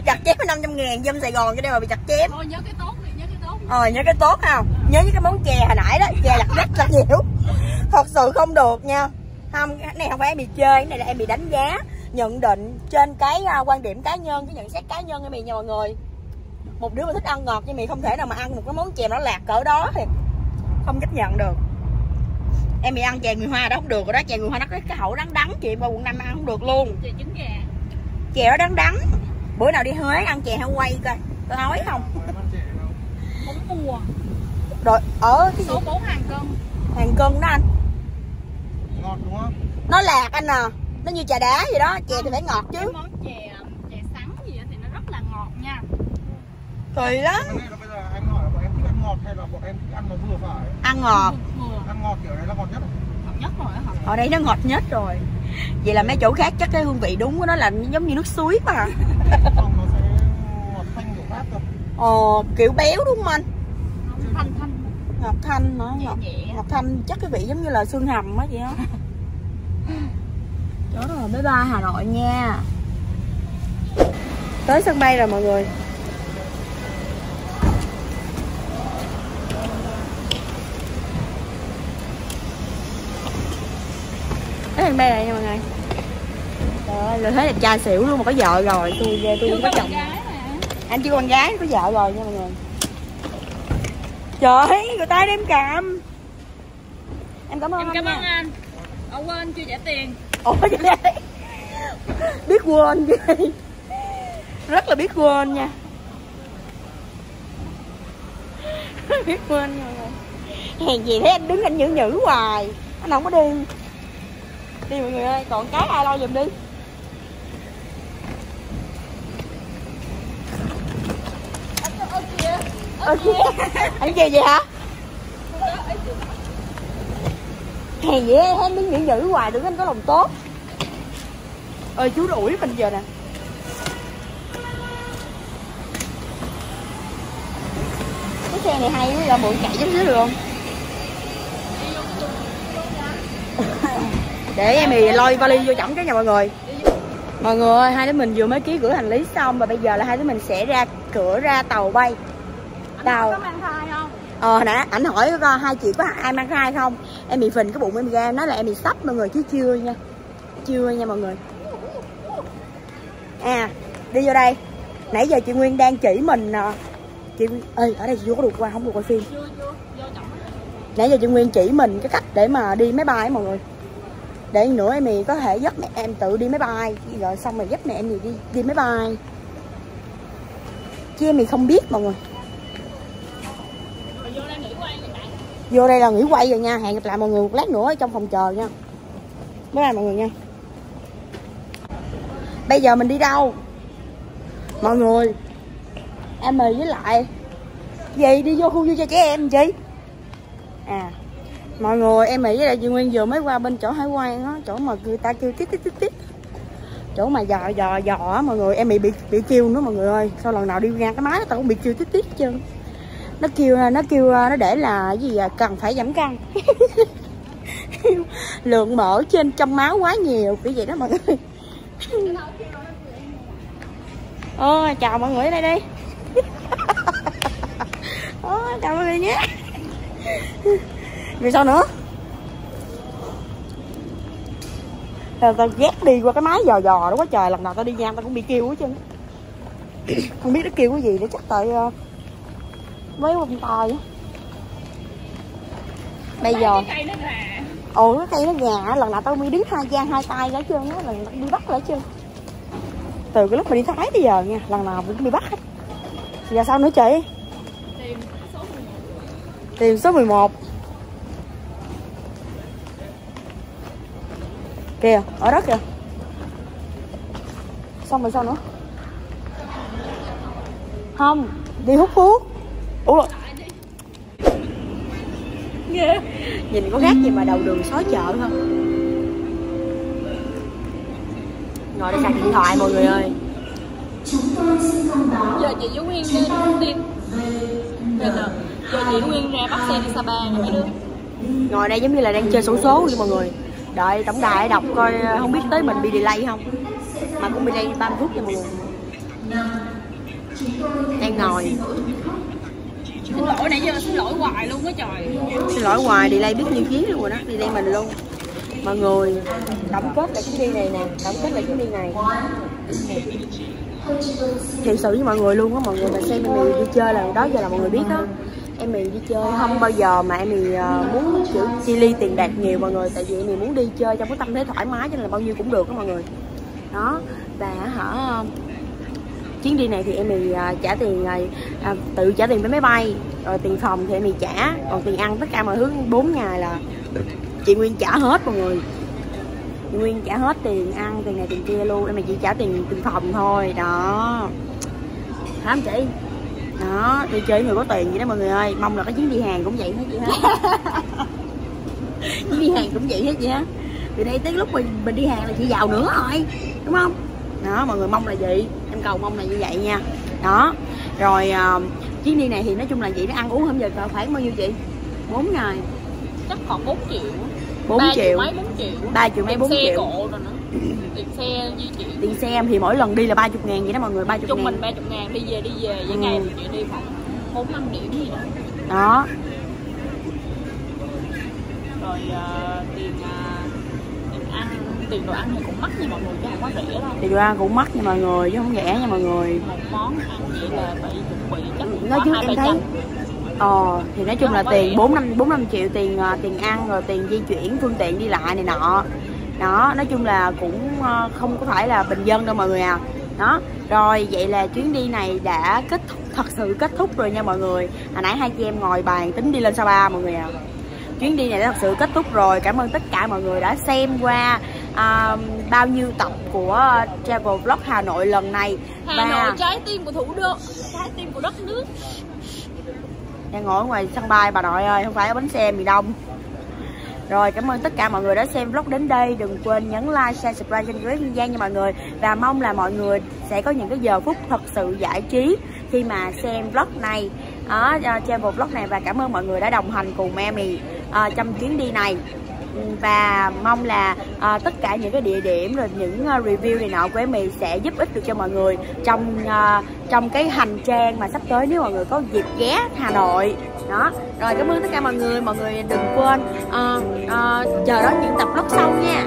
Chặt chém mình 500 ngàn dân Sài Gòn cái đây mà bị chặt chém. Thôi nhớ cái tốt đi nhớ cái tốt ờ nhớ cái tốt không? Nhớ cái món chè hồi nãy đó chè lặt rất là nhiều. Thật sự không được nha. Không cái này không phải em bị chơi cái này là em bị đánh giá nhận định trên cái à, quan điểm cá nhân cái nhận xét cá nhân của mình nha mọi người. Một đứa mà thích ăn ngọt như mình không thể nào mà ăn một cái món chè nó lạc cỡ đó thì không chấp nhận được. Em bị ăn chè người hoa đó không được rồi đó chè người hoa nó có cái hậu đắng đắng chị vào quận năm ăn không được luôn. Chè trứng gà. Chè nó đắng đắng. Bữa nào đi huế ăn chè heo quay coi tôi nói không? Em ăn chè đâu bốn mùa rồi ở cái số 4 hàng cân. Hàng cân đó anh. Ngọt đúng không? Nó lạc anh à nó như trà đá vậy đó chè thì phải ngọt cái chứ. món chè chè sắn gì á thì nó rất là ngọt nha. Kỳ lắm. Cái này là bây giờ anh hỏi là bọn em thích ăn ngọt hay là bọn em thích ăn nó vừa phải? Ăn ngọt. Vừa ăn ngọt kiểu này là ngọt nhất à? ngọt nhất rồi hả? Ở đây nó ngọt nhất rồi. Vậy là mấy chỗ khác chắc cái hương vị đúng của nó là giống như nước suối mà. Không nó sẽ ngọt thanh kiểu khác cơ. Ồ kiểu béo đúng không anh? Thanh thanh. Ngọt thanh nữa ngọt, nhẹ. ngọt thanh chắc cái vị giống như là xương hầm á vậy đó đó rồi bye bye hà nội nha. Tới sân bay rồi mọi người. Tới sân bay rồi nha mọi người. Trời ơi là thấy đẹp trai xỉu luôn mà có vợ rồi tôi ghê tôi không có chồng. Anh chưa con gái có vợ rồi nha mọi người. Trời ơi, người ta đem cảm em cảm ơn em anh cảm nha. ơn anh. Ở quên chưa trả tiền ủa vậy đấy biết quên ghê. Rất là biết quên nha. Biết quên nha mọi người. Hèn gì thế anh đứng anh nhữ nhữ hoài. Anh không có đi. Đi mọi người ơi còn cái ai lo giùm đi? Ơ kìa. Anh kìa vậy hả hèn thế anh đứng nhữ nhữ hoài đừng anh có lòng tốt. Ơi chú đuổi mình giờ nè. Cái xe này hay á, ra mượn chạy chút xíu được không? Để em thì lôi vali vô chổng cái nha mọi người. Mọi người ơi hai đứa mình vừa mới ký gửi hành lý xong và bây giờ là hai đứa mình sẽ ra cửa ra tàu bay. Tàu. có mang thai không ờ nãy ảnh hỏi coi hai chị có ai mang thai không? Em bị phình cái bụng em ra nói là em bị sắp mọi người chứ chưa nha. Chưa nha mọi người. À đi vô đây. Nãy giờ chị Nguyên đang chỉ mình nè chị Nguyên ơi ở đây chị vô có được qua không được quay phim. Nãy giờ chị Nguyên chỉ mình cái cách để mà đi máy bay mọi người. Để nữa em thì có thể dắt mẹ em tự đi máy bay rồi xong rồi dắt mẹ em thì đi đi máy bay. Chứ em thì không biết mọi người rồi vô đây nghỉ quay vậy bạn vô đây là nghỉ quay rồi nha, hẹn gặp lại mọi người một lát nữa ở trong phòng chờ nha. Bye bye mọi người nha. Bây giờ mình đi đâu? Mọi người, em mời với lại gì đi vô khu vui cho trẻ em chị à mọi người, em mì với lại chị Nguyên vừa mới qua bên chỗ hải quan á, chỗ mà người ta kêu tít tít tít tít. Chỗ mà dò dò dò á, mọi người, em bị bị bị chiêu nữa mọi người ơi. Sau lần nào đi ngang cái máy tao cũng bị chiêu tít tít chứ nó kêu nó kêu à, nó để là gì à, cần phải giảm cân. Lượng mỡ trên trong máu quá nhiều. Kiểu vậy đó mọi người. Ôi chào mọi người ở đây đi. Ôi, chào mọi người nhé. Vì sao nữa? Tao, tao ghét đi qua cái máy dò dò đó quá trời. Lần nào tao đi ngang tao cũng bị kêu hết trơn không biết nó kêu cái gì nữa. Chắc tại à, mấy con tai á bây giờ nó ồ cái cây nó á, lần nào tao mới đứng hai gian hai tay hết trơn á lần đi bắt lại trơn từ cái lúc mà đi thái bây giờ nha lần nào cũng bị bắt hết. Giờ sao nữa chị? Tìm số 11 tìm số 11 kìa ở đó kìa. Xong rồi sao nữa? Không đi hút thuốc ủa? Rồi. nhìn có khác gì mà đầu đường xó chợ không ngồi đây sạc điện thoại mọi người ơi. Giờ chị với Nguyên Nên là giờ chị Nguyên ra bắt xe đi Sapa nè mấy đứa. Ngồi đây giống như là đang chơi sổ số vậy mọi người. Đợi tổng đài đọc coi ờ, không biết tới mình bị delay không? Mà cũng bị delay 30 phút nha mọi người. Đang ngồi Xin lỗi nãy giờ xin lỗi hoài luôn á trời. Xin lỗi hoài delay biết nhiêu chuyến luôn rồi đó delay mình luôn. Mọi người, tổng kết lại chuyến đi này nè, tổng kết lại chuyến đi này. Thiệt sự với mọi người luôn á, mọi người mà xem em mì đi chơi là đó giờ là mọi người biết đó em mì đi chơi, không bao giờ mà em mì ờ, muốn, kiểu, chi ly tiền bạc nhiều mọi người, tại vì em mì muốn đi chơi trong cái tâm thế thoải mái cho nên là bao nhiêu cũng được đó mọi người. Đó, và hả chuyến đi này thì em mì à, trả tiền à, à, tự trả tiền vé máy bay rồi tiền phòng thì em mì trả còn tiền ăn tất cả mọi thứ 4 ngày là chị Nguyên trả hết mọi người. Nguyên trả hết tiền ăn tiền này tiền kia luôn em mì chỉ trả tiền tiền phòng thôi đó. Hả không chị? Đó đi chơi với người có tiền vậy đó mọi người ơi mong là cái chuyến đi hàng cũng vậy hết chị ha chuyến đi hàng cũng vậy hết chị ha từ đây tới lúc mình, mình đi hàng là chị giàu nữa rồi đúng không? Đó mọi người mong là gì em cầu mong là như vậy nha. Đó. Rồi à, chuyến đi này thì nói chung là chị nó ăn uống không giờ khoảng bao nhiêu chị? 4 ngày. Chắc khoảng 4 triệu. 4 Ba triệu. mấy 4 triệu. 3 triệu mấy Tiền 4 xe triệu. cộ rồi nữa. Tiền xe di chuyển tiền xe em thì mỗi lần đi là 30 ngàn vậy đó mọi người 30 Trung ngàn. bình 30 ngàn đi về đi về. Với Ừ. ngày thì chị đi khoảng 4 5 điểm gì đó. Đó. Rồi ờ, tiền ăn Tiền đồ ăn thì cũng mắc nha mọi người chứ không có rẻ đâu. Thì đồ ăn cũng mắc nha mọi người chứ không rẻ nha mọi người. Một món ăn vậy là phải chuẩn bị chắc nói chứ em thấy ờ thì nói chung là tiền bốn năm bốn năm triệu tiền à, tiền ăn rồi tiền di chuyển phương tiện đi lại này nọ. Đó nói chung là cũng ờ, không có phải là bình dân đâu mọi người à. Đó rồi vậy là chuyến đi này đã kết thúc thật sự kết thúc rồi nha mọi người. Hồi nãy hai chị em ngồi bàn tính đi lên Sapa mọi người à chuyến đi này đã thật sự kết thúc rồi. Cảm ơn tất cả mọi người đã xem qua à, bao nhiêu tập của travel vlog Hà Nội lần này. Hà Nội trái tim của thủ đô Trái tim của đất nước. Đang ngồi ngoài sân bay bà nội ơi không phải ở bến xe miền đông. Rồi cảm ơn tất cả mọi người đã xem vlog đến đây. Đừng quên nhấn like share subscribe kênh Grace Nhân Giang nha mọi người và mong là mọi người sẽ có những cái giờ phút thật sự giải trí khi mà xem vlog này ở travel vlog này. Và cảm ơn mọi người đã đồng hành cùng Emmy à, trong chuyến đi này. Và mong là à, tất cả những cái địa điểm rồi những uh, review này nọ của Emmy sẽ giúp ích được cho mọi người trong uh, trong cái hành trang mà sắp tới nếu mọi người có dịp ghé Hà Nội. Đó. Rồi cảm ơn tất cả mọi người. Mọi người đừng quên uh, uh, chờ đón những tập vlog sau nha.